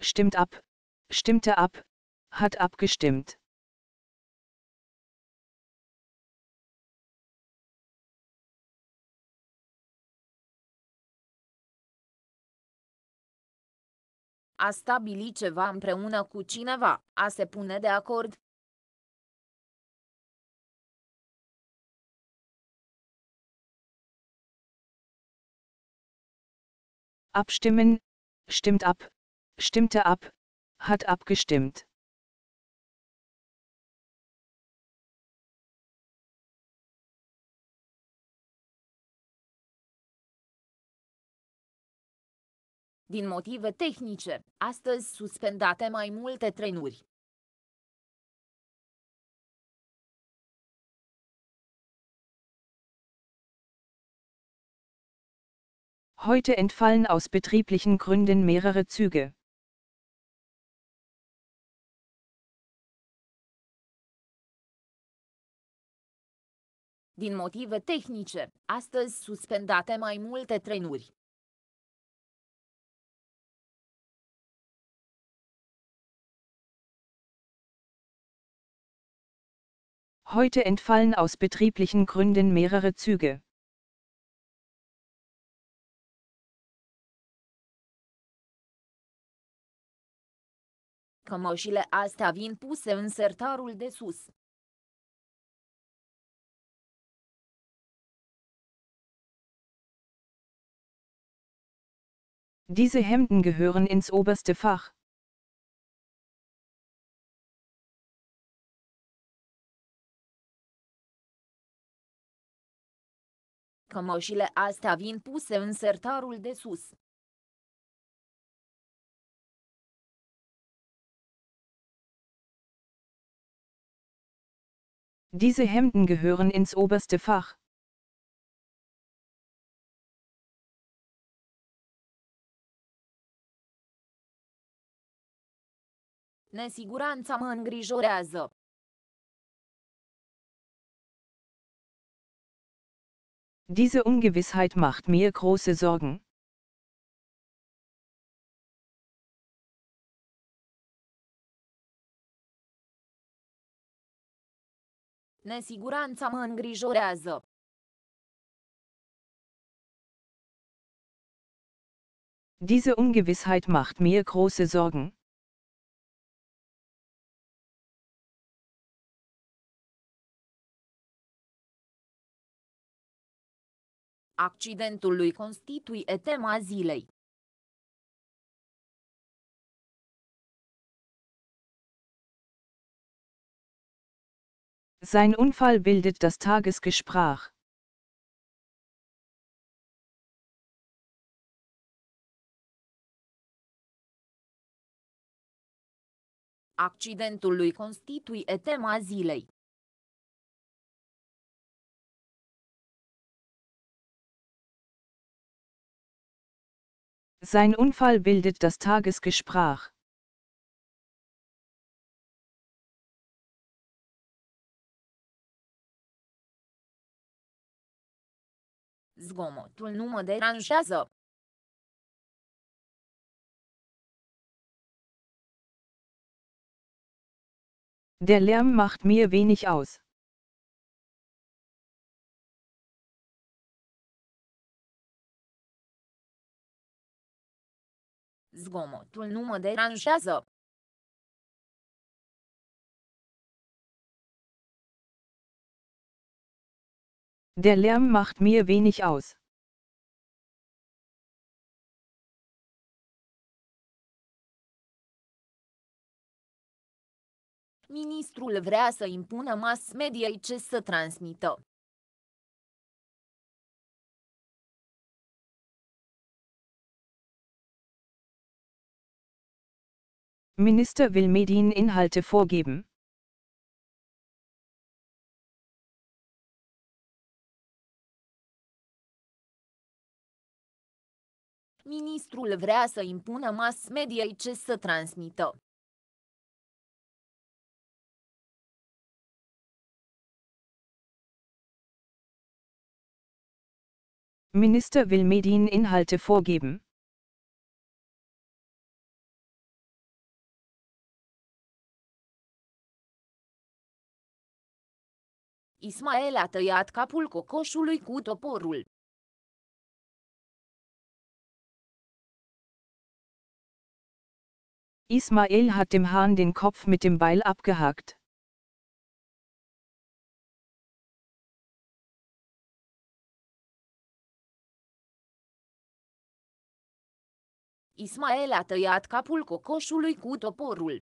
stimmt ab, stimmte ab, hat abgestimmt. A stabili ceva împreună cu cineva, a se pune de acord. Abstimmen, stimmt ab, stimmte ab, hat abgestimmt. Din motive tehnice, astăzi suspendate mai multe trenuri. Heute entfallen aus betrieblichen Gründen mehrere Züge. Din motive tehnice, astăzi suspendate mai multe trenuri. Heute entfallen aus betrieblichen Gründen mehrere Züge. Cămășile astea vin puse în sertarul de sus. Diese Hemden gehören ins oberste Fach. Cămășile astea vin puse în sertarul de sus. Diese Hemden gehören ins oberste Fach. Nesiguranța mă îngrijorează. Diese Ungewissheit macht mir große Sorgen. Nesiguranța mă îngrijorează. Diese Ungewissheit macht mir große Sorgen. Accidentul lui constituie tema zilei. Sein Unfall bildet das Tagesgespräch. Accidentul lui constituie tema zilei. Sein Unfall bildet das Tagesgespräch. Zgomotul nu mă deranjează. Der Lärm macht mir wenig aus. Zgomotul nu mă deranjează. Der Lärm macht mir wenig aus. Ministrul vrea să impună mass mediei ce să transmită. Minister will Medieninhalte vorgeben. Ministrul vrea să impună mass mediei ce să transmită. Minister will Medieninhalte vorgeben. Ismael a tăiat capul cocoșului cu toporul. Ismael hat dem Hahn den Kopf mit dem Beil abgehackt. Ismael a tăiat capul cocoșului cu toporul.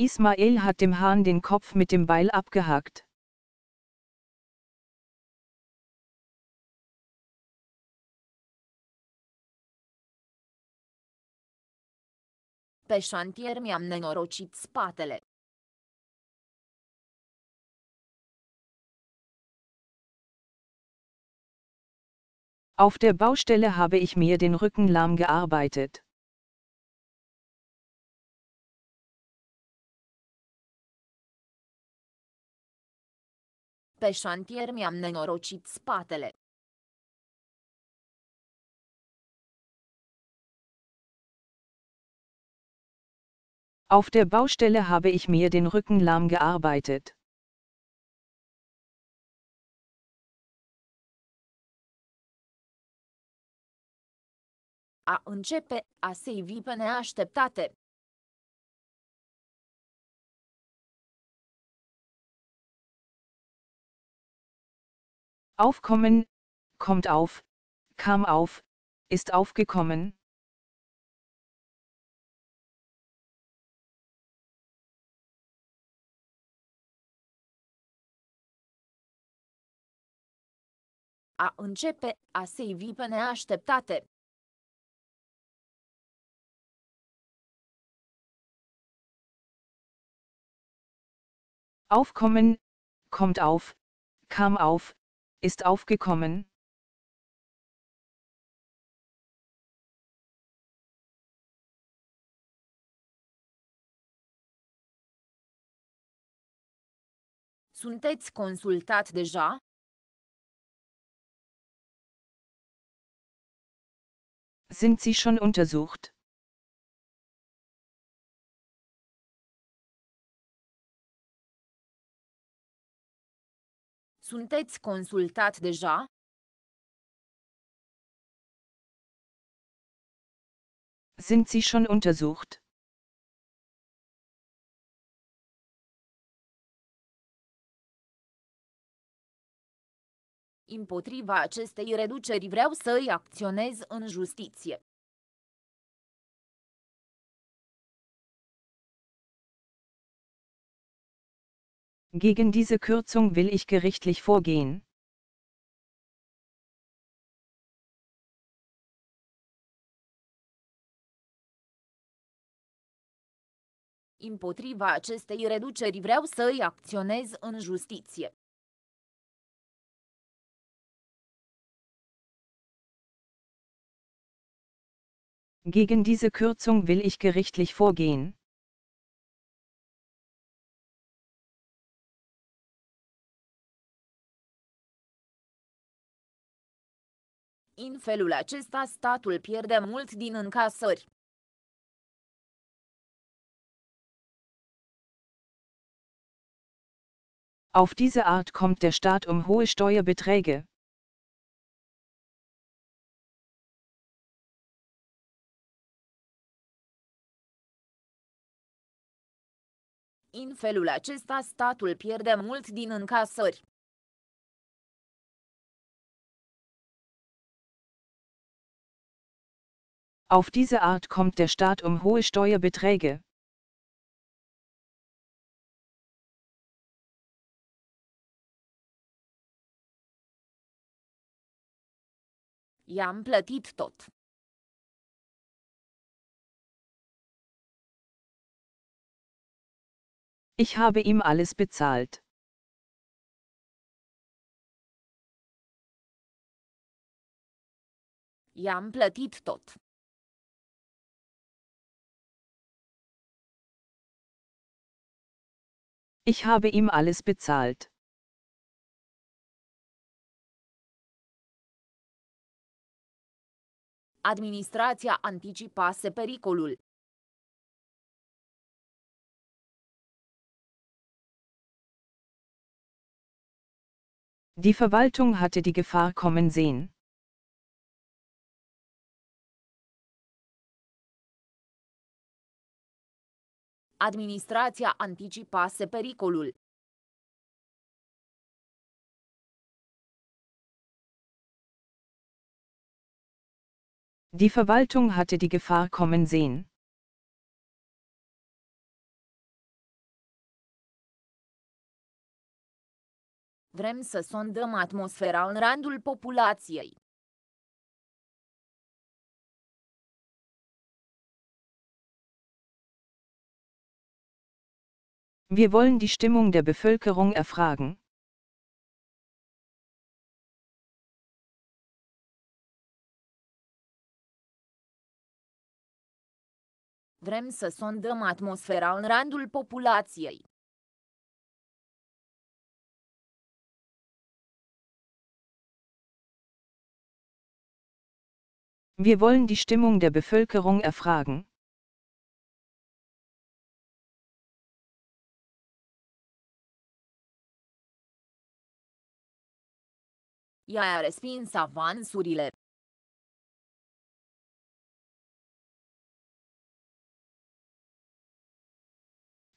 Ismael hat dem Hahn den Kopf mit dem Beil abgehackt. Pe șantier mi-am nenorocit spatele. Auf der Baustelle habe ich mir den Rücken lahm gearbeitet. Pe șantier mi-am nenorocit spatele. Auf der Baustelle habe ich mir den Rücken lahm gearbeitet. A începe, a se ivi pe neașteptate. Aufkommen, kommt auf, kam auf, ist aufgekommen. A începe, a se ivi pe neașteptate. Aufkommen, kommt auf, kam auf, ist aufgekommen. Sunteți consultat deja? Sind Sie schon untersucht? Sunteți consultat deja? Sind Sie schon untersucht? Împotriva acestei reduceri vreau să îi acționez în justiție. Gegen diese Kürzung will ich gerichtlich vorgehen. Împotriva acestei reduceri vreau să îi acționez în justiție. Gegen diese Kürzung will ich gerichtlich vorgehen. În felul acesta statul pierde mult din încasări. Auf diese Art kommt der Staat um hohe Steuerbeträge. În felul acesta statul pierde mult din încasări. Auf diese Art kommt der Staat um hohe Steuerbeträge. I-am plătit tot. Ich habe ihm alles bezahlt. I-am plătit tot. Ich habe ihm alles bezahlt. Administrația anticipase pericolul. Die Verwaltung hatte die Gefahr kommen sehen. Administrația anticipase pericolul. Die Verwaltung hatte die Gefahr kommen sehen. Vrem să sondăm atmosfera în rândul populației. Wir wollen die Stimmung der Bevölkerung erfragen. Vrem să sondăm atmosfera în rândul populației. Wir wollen die Stimmung der Bevölkerung erfragen. Ea a respins avansurile.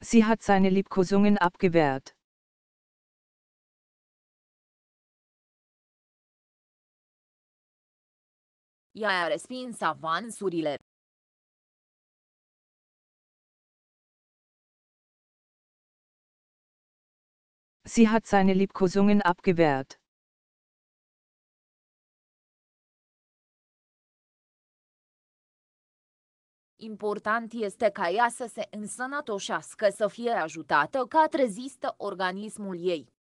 Sie hat seine Liebkosungen abgewehrt. Ea a respins avansurile. Sie hat seine Liebkosungen abgewehrt. Important este ca ea să se însănătoșească să fie ajutată ca trezistă organismul ei.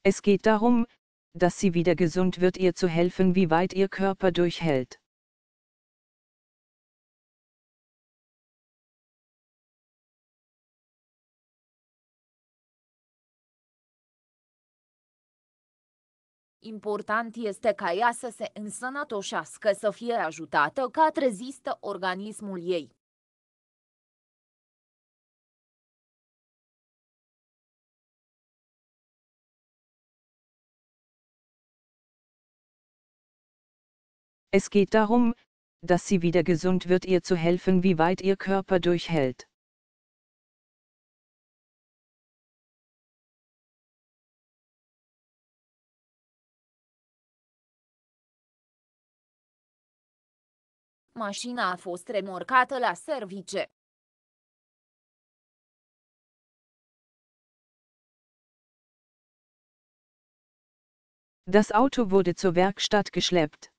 Es geht darum, dass sie wieder gesund wird ihr zu helfen wie weit ihr Körper durchhält. Important este ca ea să se însănătoșească să fie ajutată ca trezistă organismul ei. Es geht darum, dass sie wieder gesund wird ihr zu helfen wie weit ihr Körper durchhält. Mașina a fost remorcată la service. Das Auto wurde zur Werkstatt geschleppt.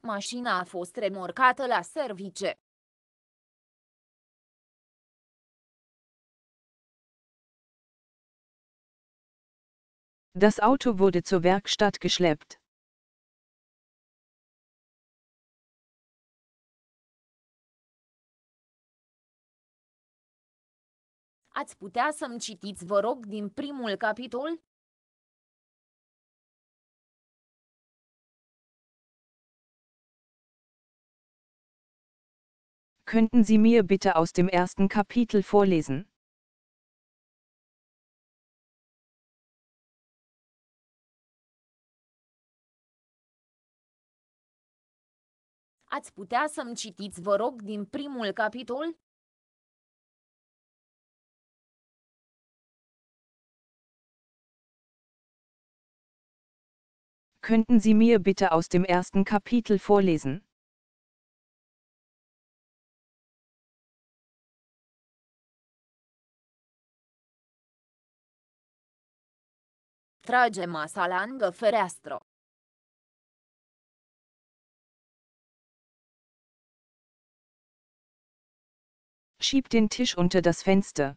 Mașina a fost remorcată la service. Das Auto wurde zur Werkstatt geschleppt. Ați putea să-mi citiți, vă rog, din primul capitol? Könnten Sie mir bitte aus dem ersten Kapitel vorlesen? Ați putea să-mi citiți, vă rog, din primul capitol? Könnten Sie mir bitte aus dem ersten Kapitel vorlesen? Trage masa lângă fereastră. Schieb den Tisch unter das Fenster.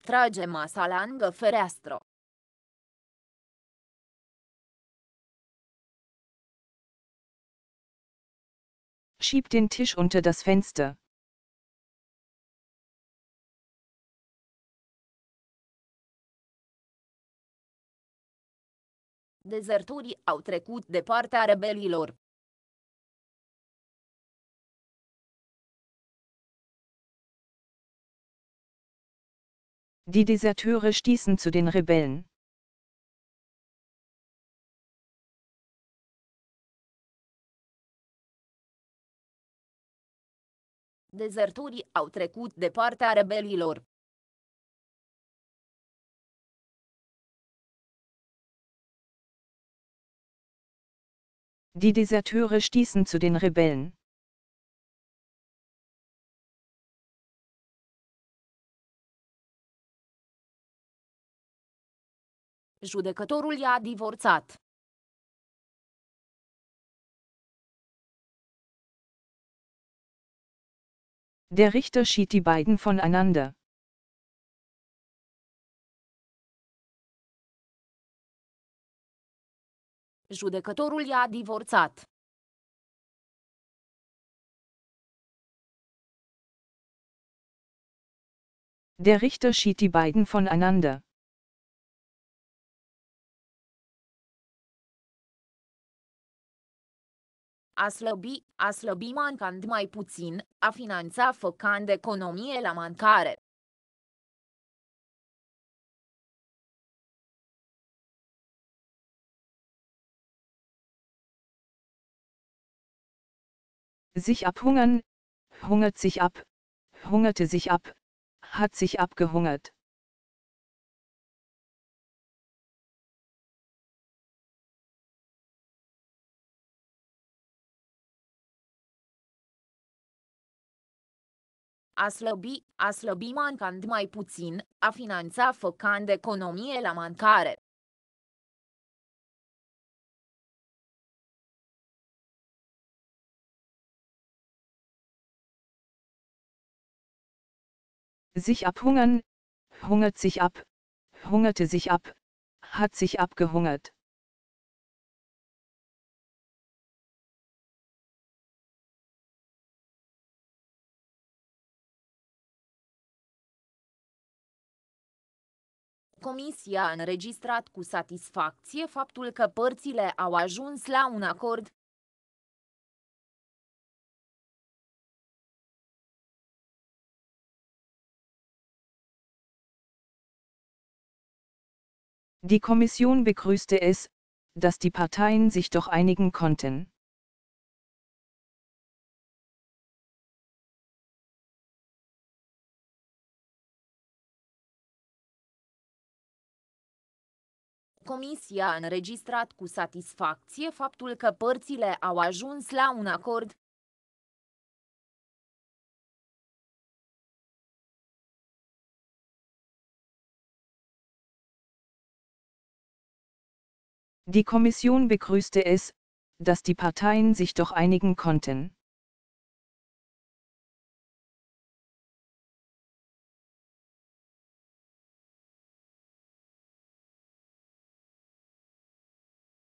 Trage masa lângă fereastră. Schieb den Tisch unter das Fenster. Dezertorii au trecut de partea rebelilor. Die Deserteure stießen zu den Rebellen. Dezertorii au trecut de partea rebelilor. Die Deserteure stießen zu den Rebellen. Judecătorul i-a divorțat. Der Richter schied die beiden voneinander. Judecătorul i-a divorțat. Der Richter schied die beiden voneinander. A slăbi, a slăbi mancând mai puțin, a finanța făcând economie la mancare. Sich abhungern, hungert sich ab, hungerte sich ab, hat sich abgehungert. A slăbi, a slăbi mancând mai puțin, a finanța făcând economie la mancare. Sich abhungern, hungert sich ab, hungerte sich ab, hat sich abgehungert. Comisia a înregistrat cu satisfacție faptul că părțile au ajuns la un acord Die Kommission begrüßte es, dass die Parteien sich doch einigen konnten. Comisia a înregistrat cu satisfacție faptul că părțile au ajuns la un acord Die Kommission begrüßte es, dass die Parteien sich doch einigen konnten.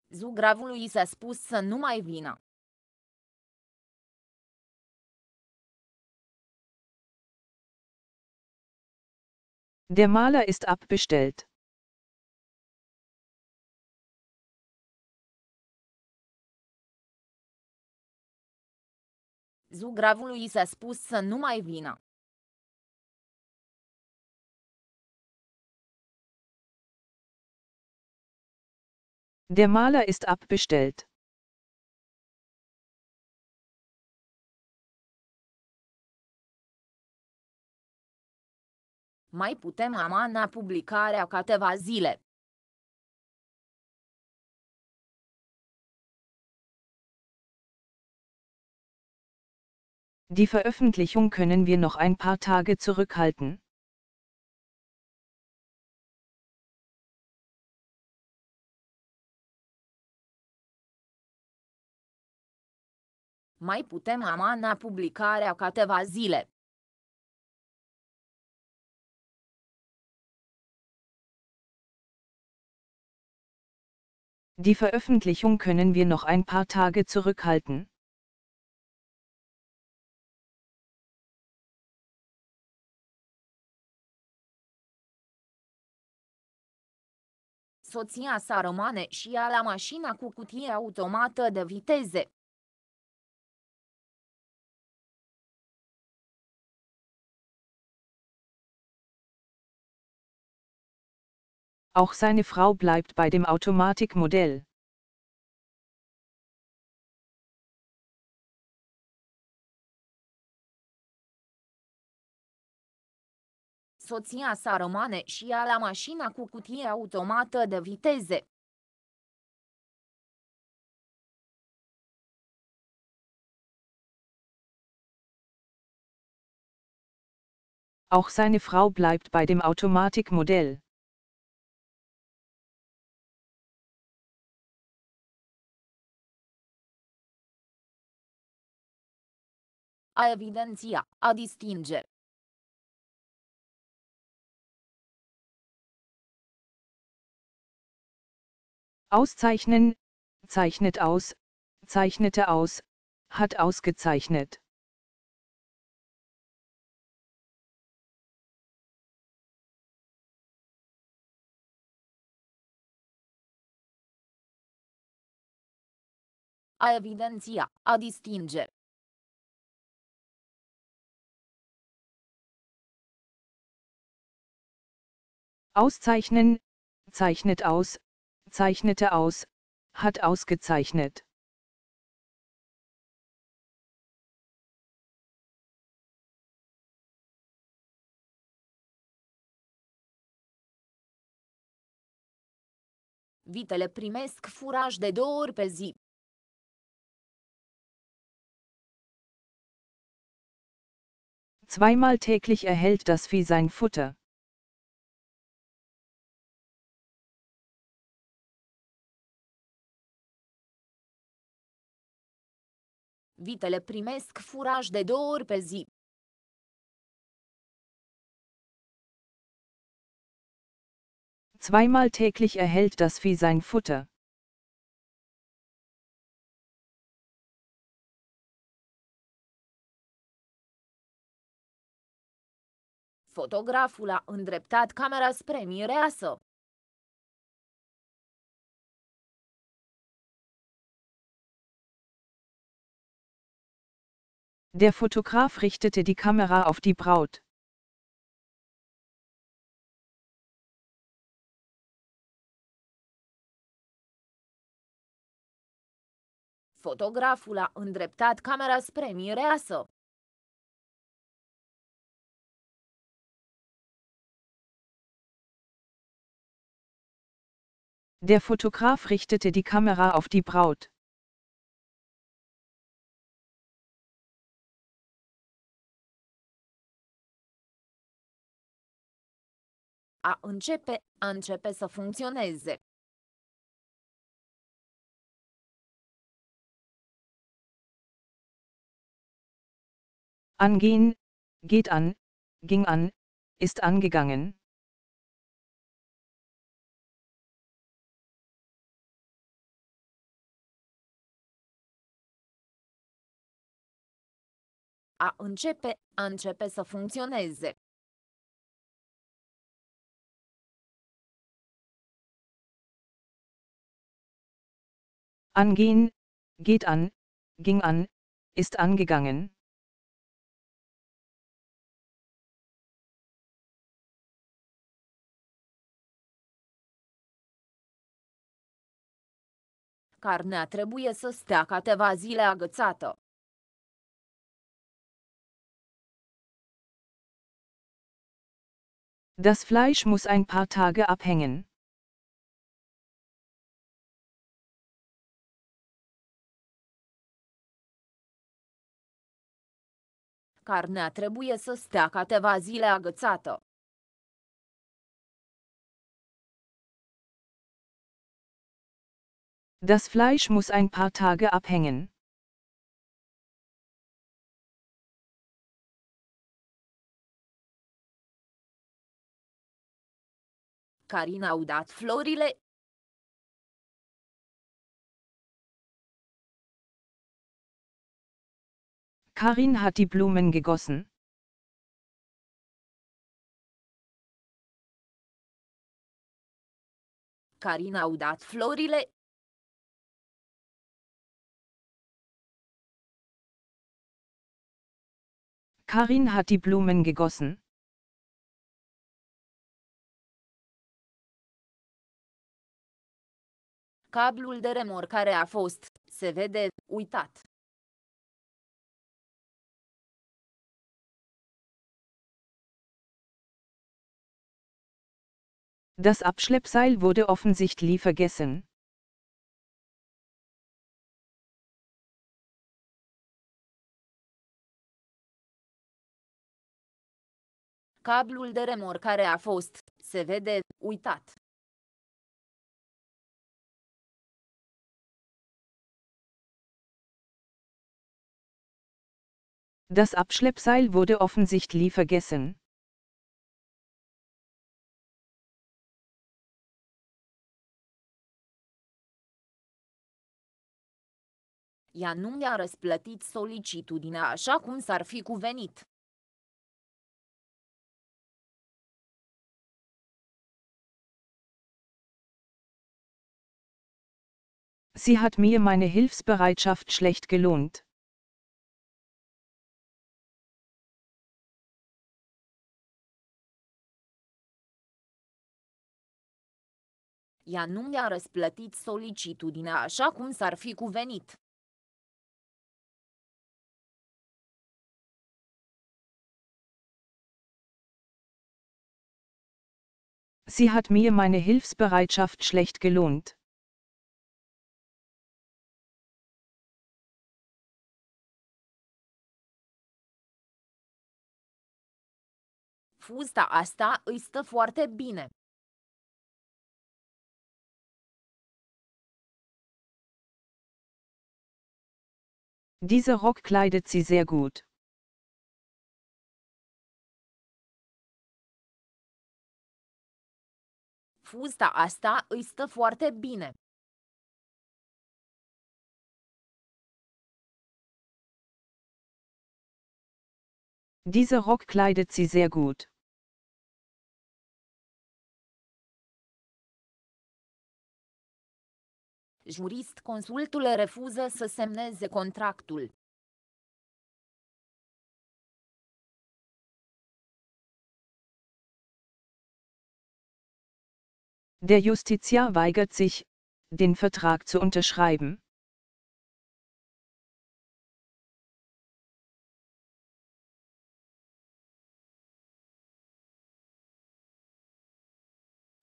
Zugravului s-a spus să nu mai vină. Der Maler ist abbestellt. Zugravului s-a spus să nu mai vină. Der Maler ist abbestellt. Mai putem amana publicarea câteva zile. Die Veröffentlichung können wir noch ein paar Tage zurückhalten. Mai putem amana publicarea câteva zile. Die Veröffentlichung können wir noch ein paar Tage zurückhalten. Soția sa rămâne și ea la mașina cu cutie automată de viteze. Auch seine Frau bleibt bei dem Automatikmodell. Soția sa rămâne și ea la mașina cu cutie automată de viteze. Auch seine Frau bleibt bei dem Automatikmodell. A evidenția, a distinge. Auszeichnen, zeichnet aus, zeichnete aus, hat ausgezeichnet. A evidenția, a distinge. Auszeichnen, zeichnet aus, zeichnete aus, hat ausgezeichnet. Vitele primesc furaj de două ori pe zi. Zweimal täglich erhält das Vieh sein Futter. Vitele primesc furaj de două ori pe zi. Zweimal täglich erhält das Vieh sein Futter. Fotograful a îndreptat camera spre mireasă. Der Fotograf richtete die Kamera auf die Braut. Fotograful a îndreptat camera spre mireasă. Der Fotograf richtete die Kamera auf die Braut. A începe, a începe să funcționeze. Angehen, geht an, ging an, ist angegangen. A începe, a începe să funcționeze. Angehen, geht an, ging an, ist angegangen. Carnea trebuie să stea câteva zile agățată. Das Fleisch muss ein paar Tage abhängen. Carnea trebuie să stea câteva zile agățată. Das Fleisch muss ein paar Tage abhängen. Carina au dat florile. Karin hat die Blumen gegossen. Carina au dat florile. Karin hat die Blumen gegossen. Cablul de remorcare a fost, se vede, uitat. Das Abschleppseil wurde offensichtlich vergessen. Cablul de remorcare a fost, se vede, uitat. Das Abschleppseil wurde offensichtlich vergessen. Ea nu mi-a răsplătit solicitudinea așa cum s-ar fi cuvenit. Sie hat mir meine Hilfsbereitschaft schlecht gelohnt. Ea nu mi-a răsplătit solicitudinea așa cum s-ar fi cuvenit. Sie hat mir meine Hilfsbereitschaft schlecht gelohnt. Fusta asta îi stă foarte bine. Dieser Rock kleidet sie sehr gut. Fusta asta îi stă foarte bine. Dieser Rock kleidet sie sehr gut. Jurist consultul refuză să semneze contractul. Der Justiziar weigert sich, den Vertrag zu unterschreiben.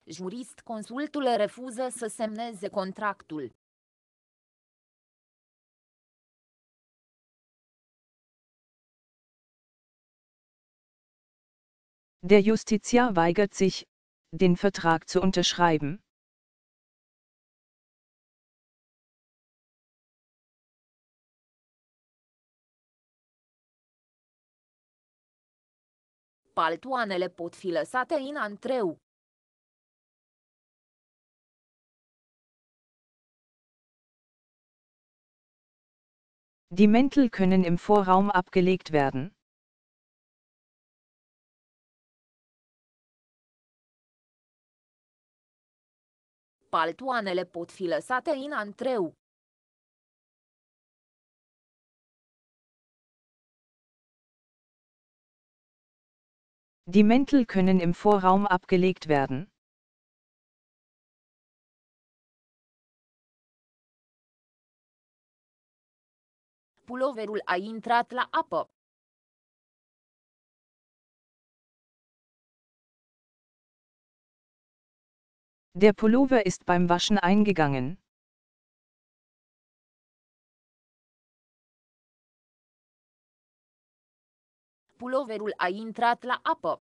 Jurist consultul refuză să semneze contractul. Der Justiziar weigert sich, den Vertrag zu unterschreiben. Paltoanele pot fi lăsate în antreu. Die Mäntel können im Vorraum abgelegt werden. Paltoanele pot fi lăsate în antreu. Die Mäntel können im Vorraum abgelegt werden. Puloverul a intrat la apă. Der Pullover ist beim Waschen eingegangen. Puloverul a intrat la apă.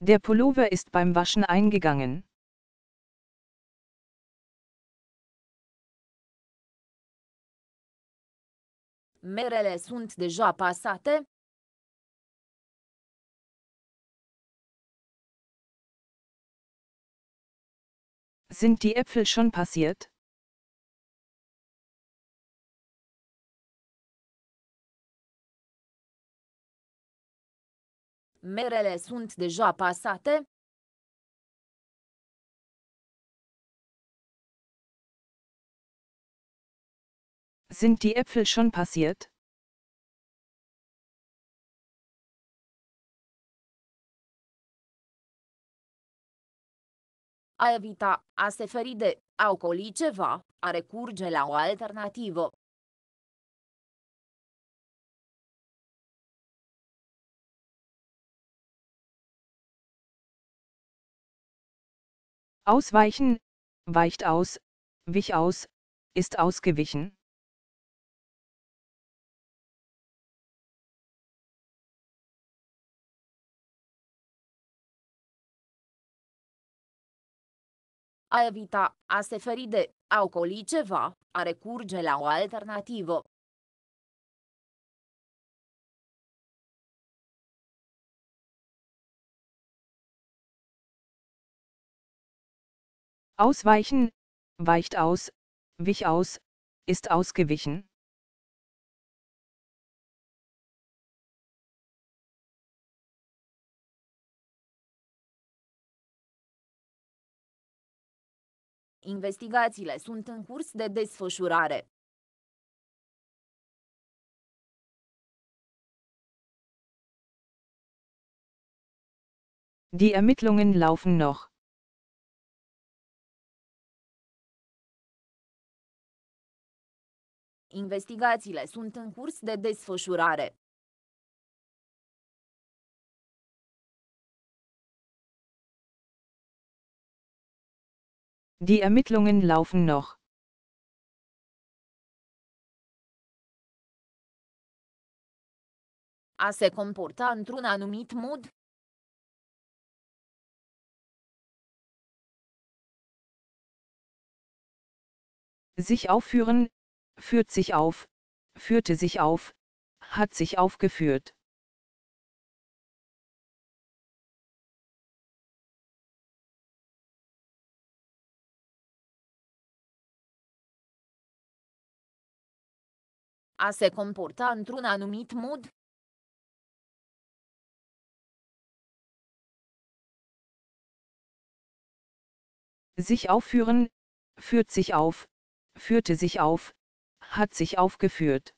Der Pullover ist beim Waschen eingegangen. Merele sunt deja pasate. Sind die Äpfel schon passiert? Merele sunt deja pasate. Sind die Äpfel schon passiert? A evita, a se feri de, a ceva, a recurge la o alternativă. Ausweichen, weicht aus, wich aus, ist ausgewichen. A evita, a se feri de, a ocoli ceva, a recurge la o alternativă. Ausweichen, weicht aus, wich aus, ist ausgewichen. Investigațiile sunt în curs de desfășurare. Die Ermittlungen laufen noch. Investigațiile sunt în curs de desfășurare. Die Ermittlungen laufen noch. A se comporta într-un anumit mod. Sich aufführen, führt sich auf, führte sich auf, hat sich aufgeführt. A se comporta într-un anumit mod? Sich aufführen, führt sich auf, führte sich auf, hat sich aufgeführt.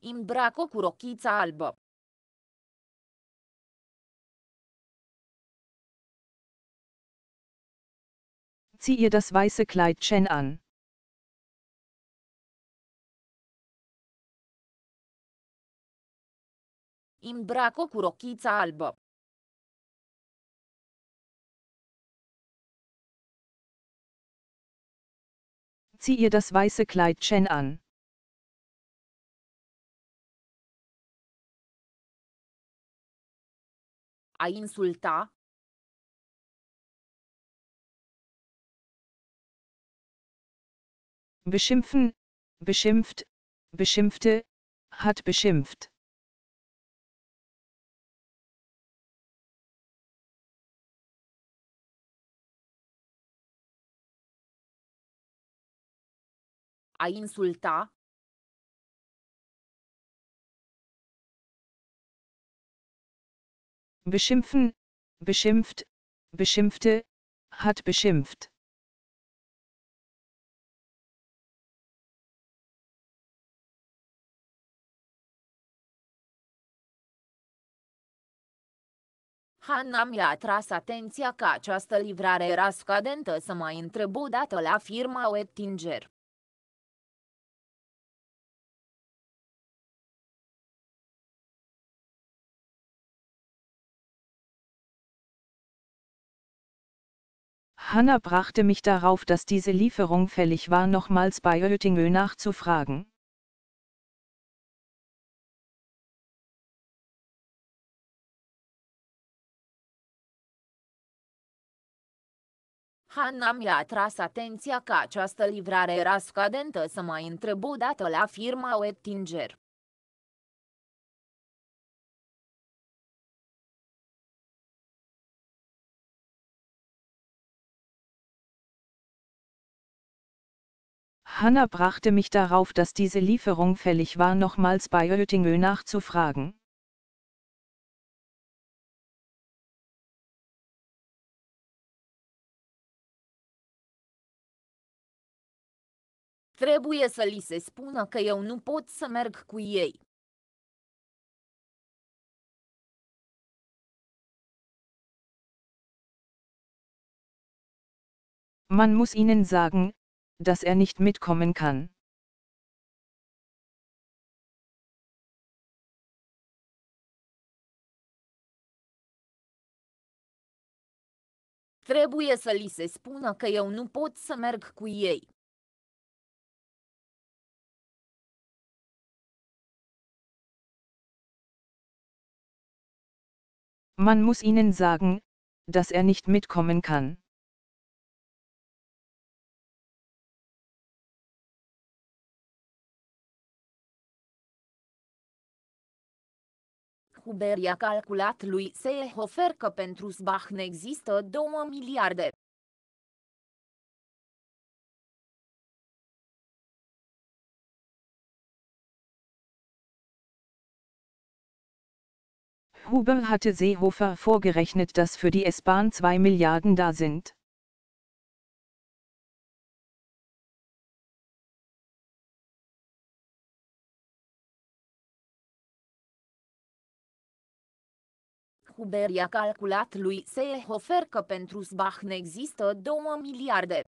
Îmbracă cu rochița albă. Zieh ihr das weiße Kleidchen an. Îmbracă cu rochița albă. Zieh ihr das weiße Kleidchen an. A insulta. Beschimpfen, beschimpft, beschimpfte, hat beschimpft. A insulta. Beschimpfen, beschimpft, beschimpfte, hat beschimpft. Hanna mi-a atras atenția că această livrare era scadentă să mai întreb o dată la firma Oettinger. Hanna brachte mich darauf, dass diese Lieferung fällig war, nochmals bei Oettingö nachzufragen. Hanna mi-a atras atenția că această livrare era scadentă să mai întreb dată la firma Oettinger. Hanna brachte mich darauf, dass diese Lieferung fällig war, nochmals bei Oettingö nachzufragen. Trebuie să li se spună că eu nu pot să merg cu ei. Man muss ihnen sagen, dass er nicht mitkommen kann. Trebuie să li se spună că eu nu pot să merg cu ei. Man muss ihnen sagen, dass er nicht mitkommen kann. Huber i-a calculat lui Seehofer că pentru Sbachn există 2 miliarde. Huber hatte Seehofer vorgerechnet, dass für die S-Bahn 2 Milliarden da sind. Huber i-a calculat lui Seehofer că pentru Sbachn există 2 miliarde.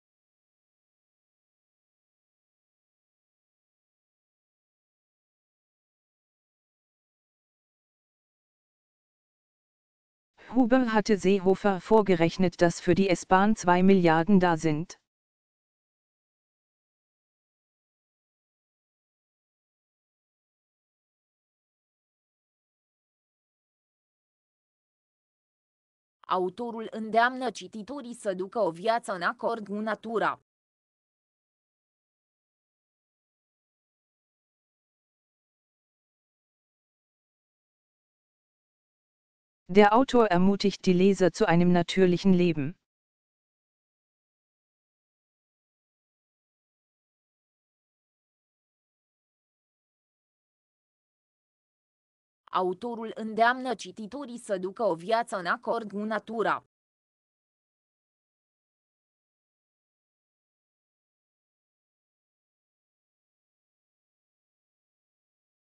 Huber hatte Seehofer vorgerechnet, dass für die S-Bahn 2 Milliarden da sind. Autorul îndeamnă cititorii să ducă o viață în acord cu natura. Der Autor ermutigt die Leser zu einem natürlichen Leben. Autorul îndeamnă cititorii să ducă o viață în acord cu natura.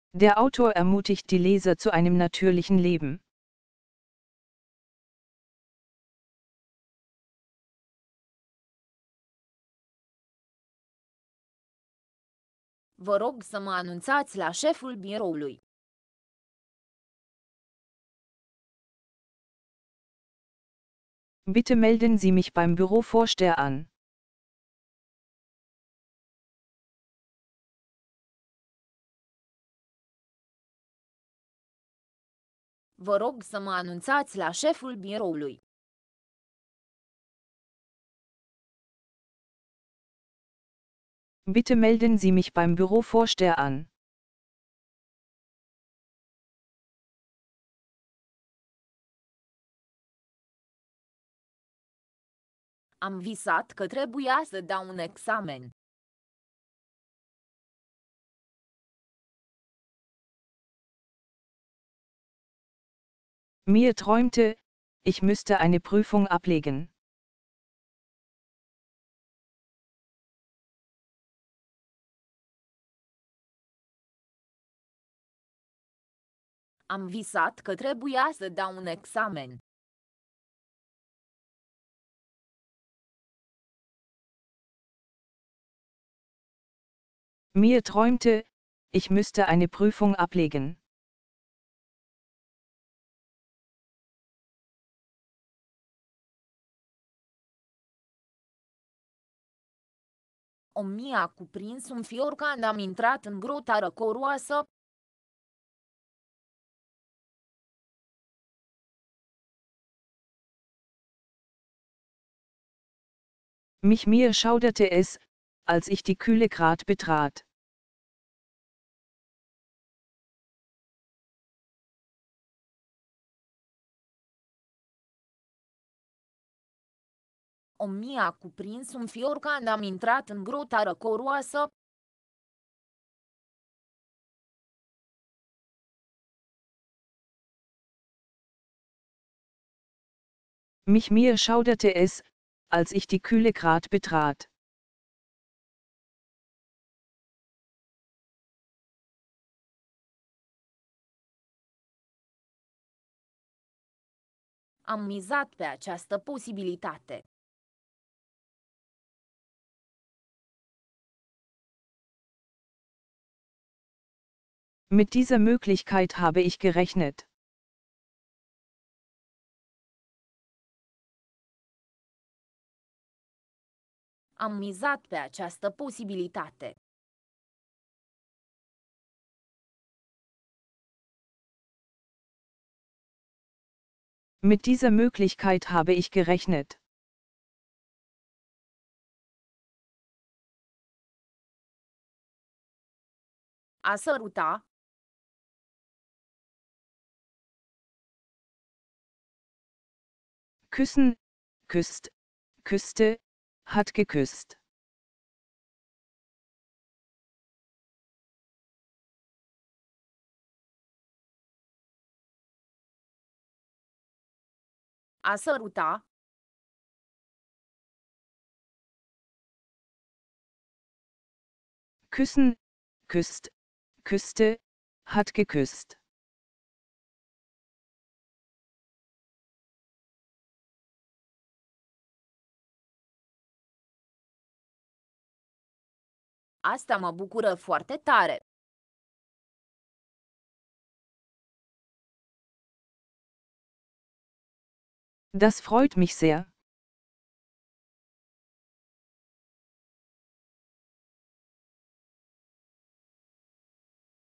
Der Autor ermutigt die Leser zu einem natürlichen Leben. Vă rog să mă anunțați la șeful biroului. Bitte melden Sie mich beim Bürovorsteher an. Vă rog să mă anunțați la șeful biroului. Bitte melden Sie mich beim Bürovorsteher an. Am visat că trebuia să dau un examen. Mir träumte, ich müsste eine Prüfung ablegen. Am visat că trebuia să dau un examen. Mir träumte, ich müsste eine Prüfung ablegen. O mie a cuprins un fior când am intrat în grota răcoroasă. Mich mir schauderte es, als ich die kühle Grat betrat. O mie a cuprins un fior când am intrat în grota răcoroasă. Mich mir schauderte es, als ich die kühle Grat betrat. Am mizat pe această posibilitate. Mit dieser Möglichkeit habe ich gerechnet. Am mizat pe această posibilitate. Mit dieser Möglichkeit habe ich gerechnet. A săruta. Küssen, küsst, küsste, hat geküsst. A săruta. Küssen, küsst, küsste, hat geküsst. Asta mă bucură foarte tare. Das freut mich sehr.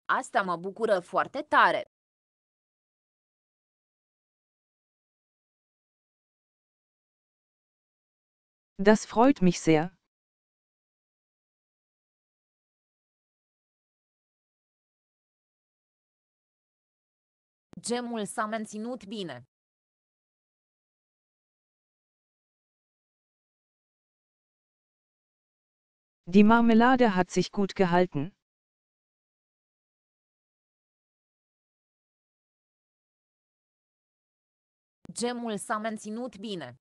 Asta mă bucură foarte tare. Das freut mich sehr. Gemul s-a menținut bine. Die Marmelade hat sich gut gehalten. Gemul s-a menținut bine.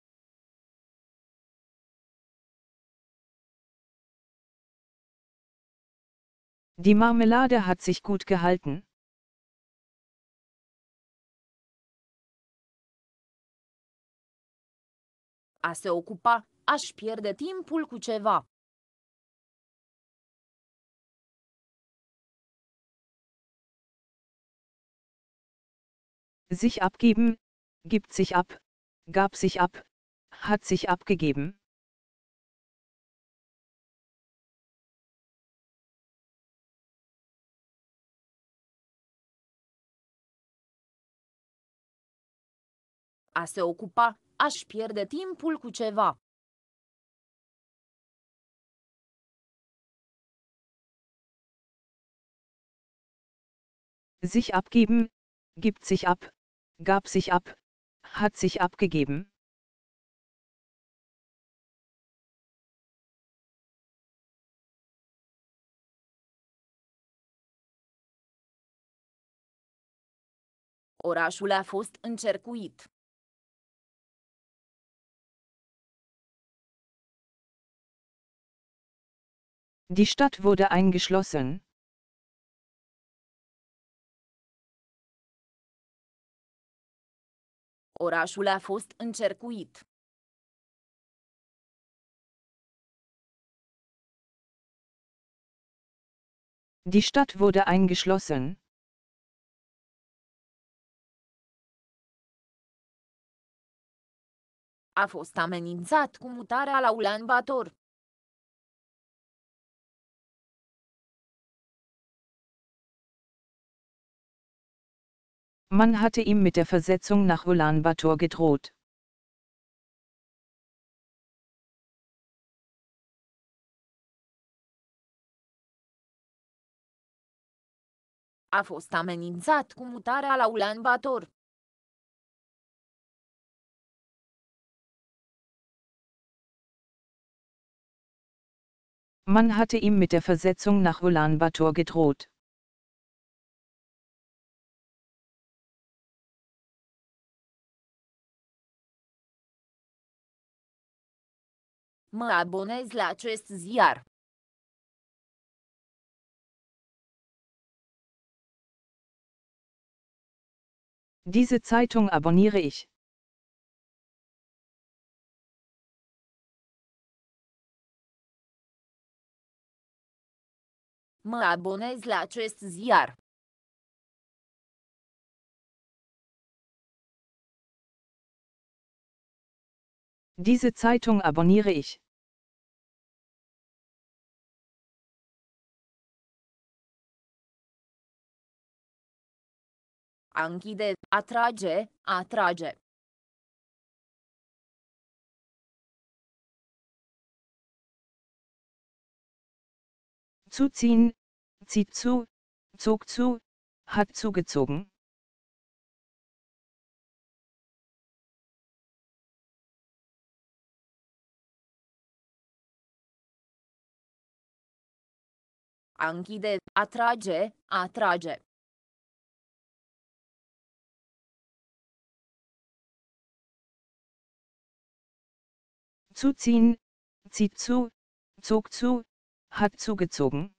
Die Marmelade hat sich gut gehalten. A se ocupa, aș pierde timpul cu ceva. Sich abgeben, gibt sich ab, gab sich ab, hat sich abgegeben. A se ocupa, aș pierde timpul cu ceva. Sich abgeben, gibt sich ab, gab sich ab, hat sich abgegeben. Orașul a fost încercuit. Die Stadt wurde eingeschlossen. Orașul a fost încercuit. Die Stadt wurde eingeschlossen. A fost amenințat cu mutarea la Ulan Man hatte ihm mit der Versetzung nach Ulaanbaatar gedroht. A fost amenințat cu mutarea la Ulan Bator. Man hatte ihm mit der Versetzung nach Ulaanbaatar gedroht. Mă abonez la acest ziar. Diese Zeitung abonniere ich. Mă abonez la acest ziar. Diese Zeitung abonniere ich. A închide, atrage, atrage. Zuziehen, zieht zu, zog zu, hat zugezogen. A închide, atrage, atrage. Zuziehen, zieht zu, zog zu, hat zugezogen.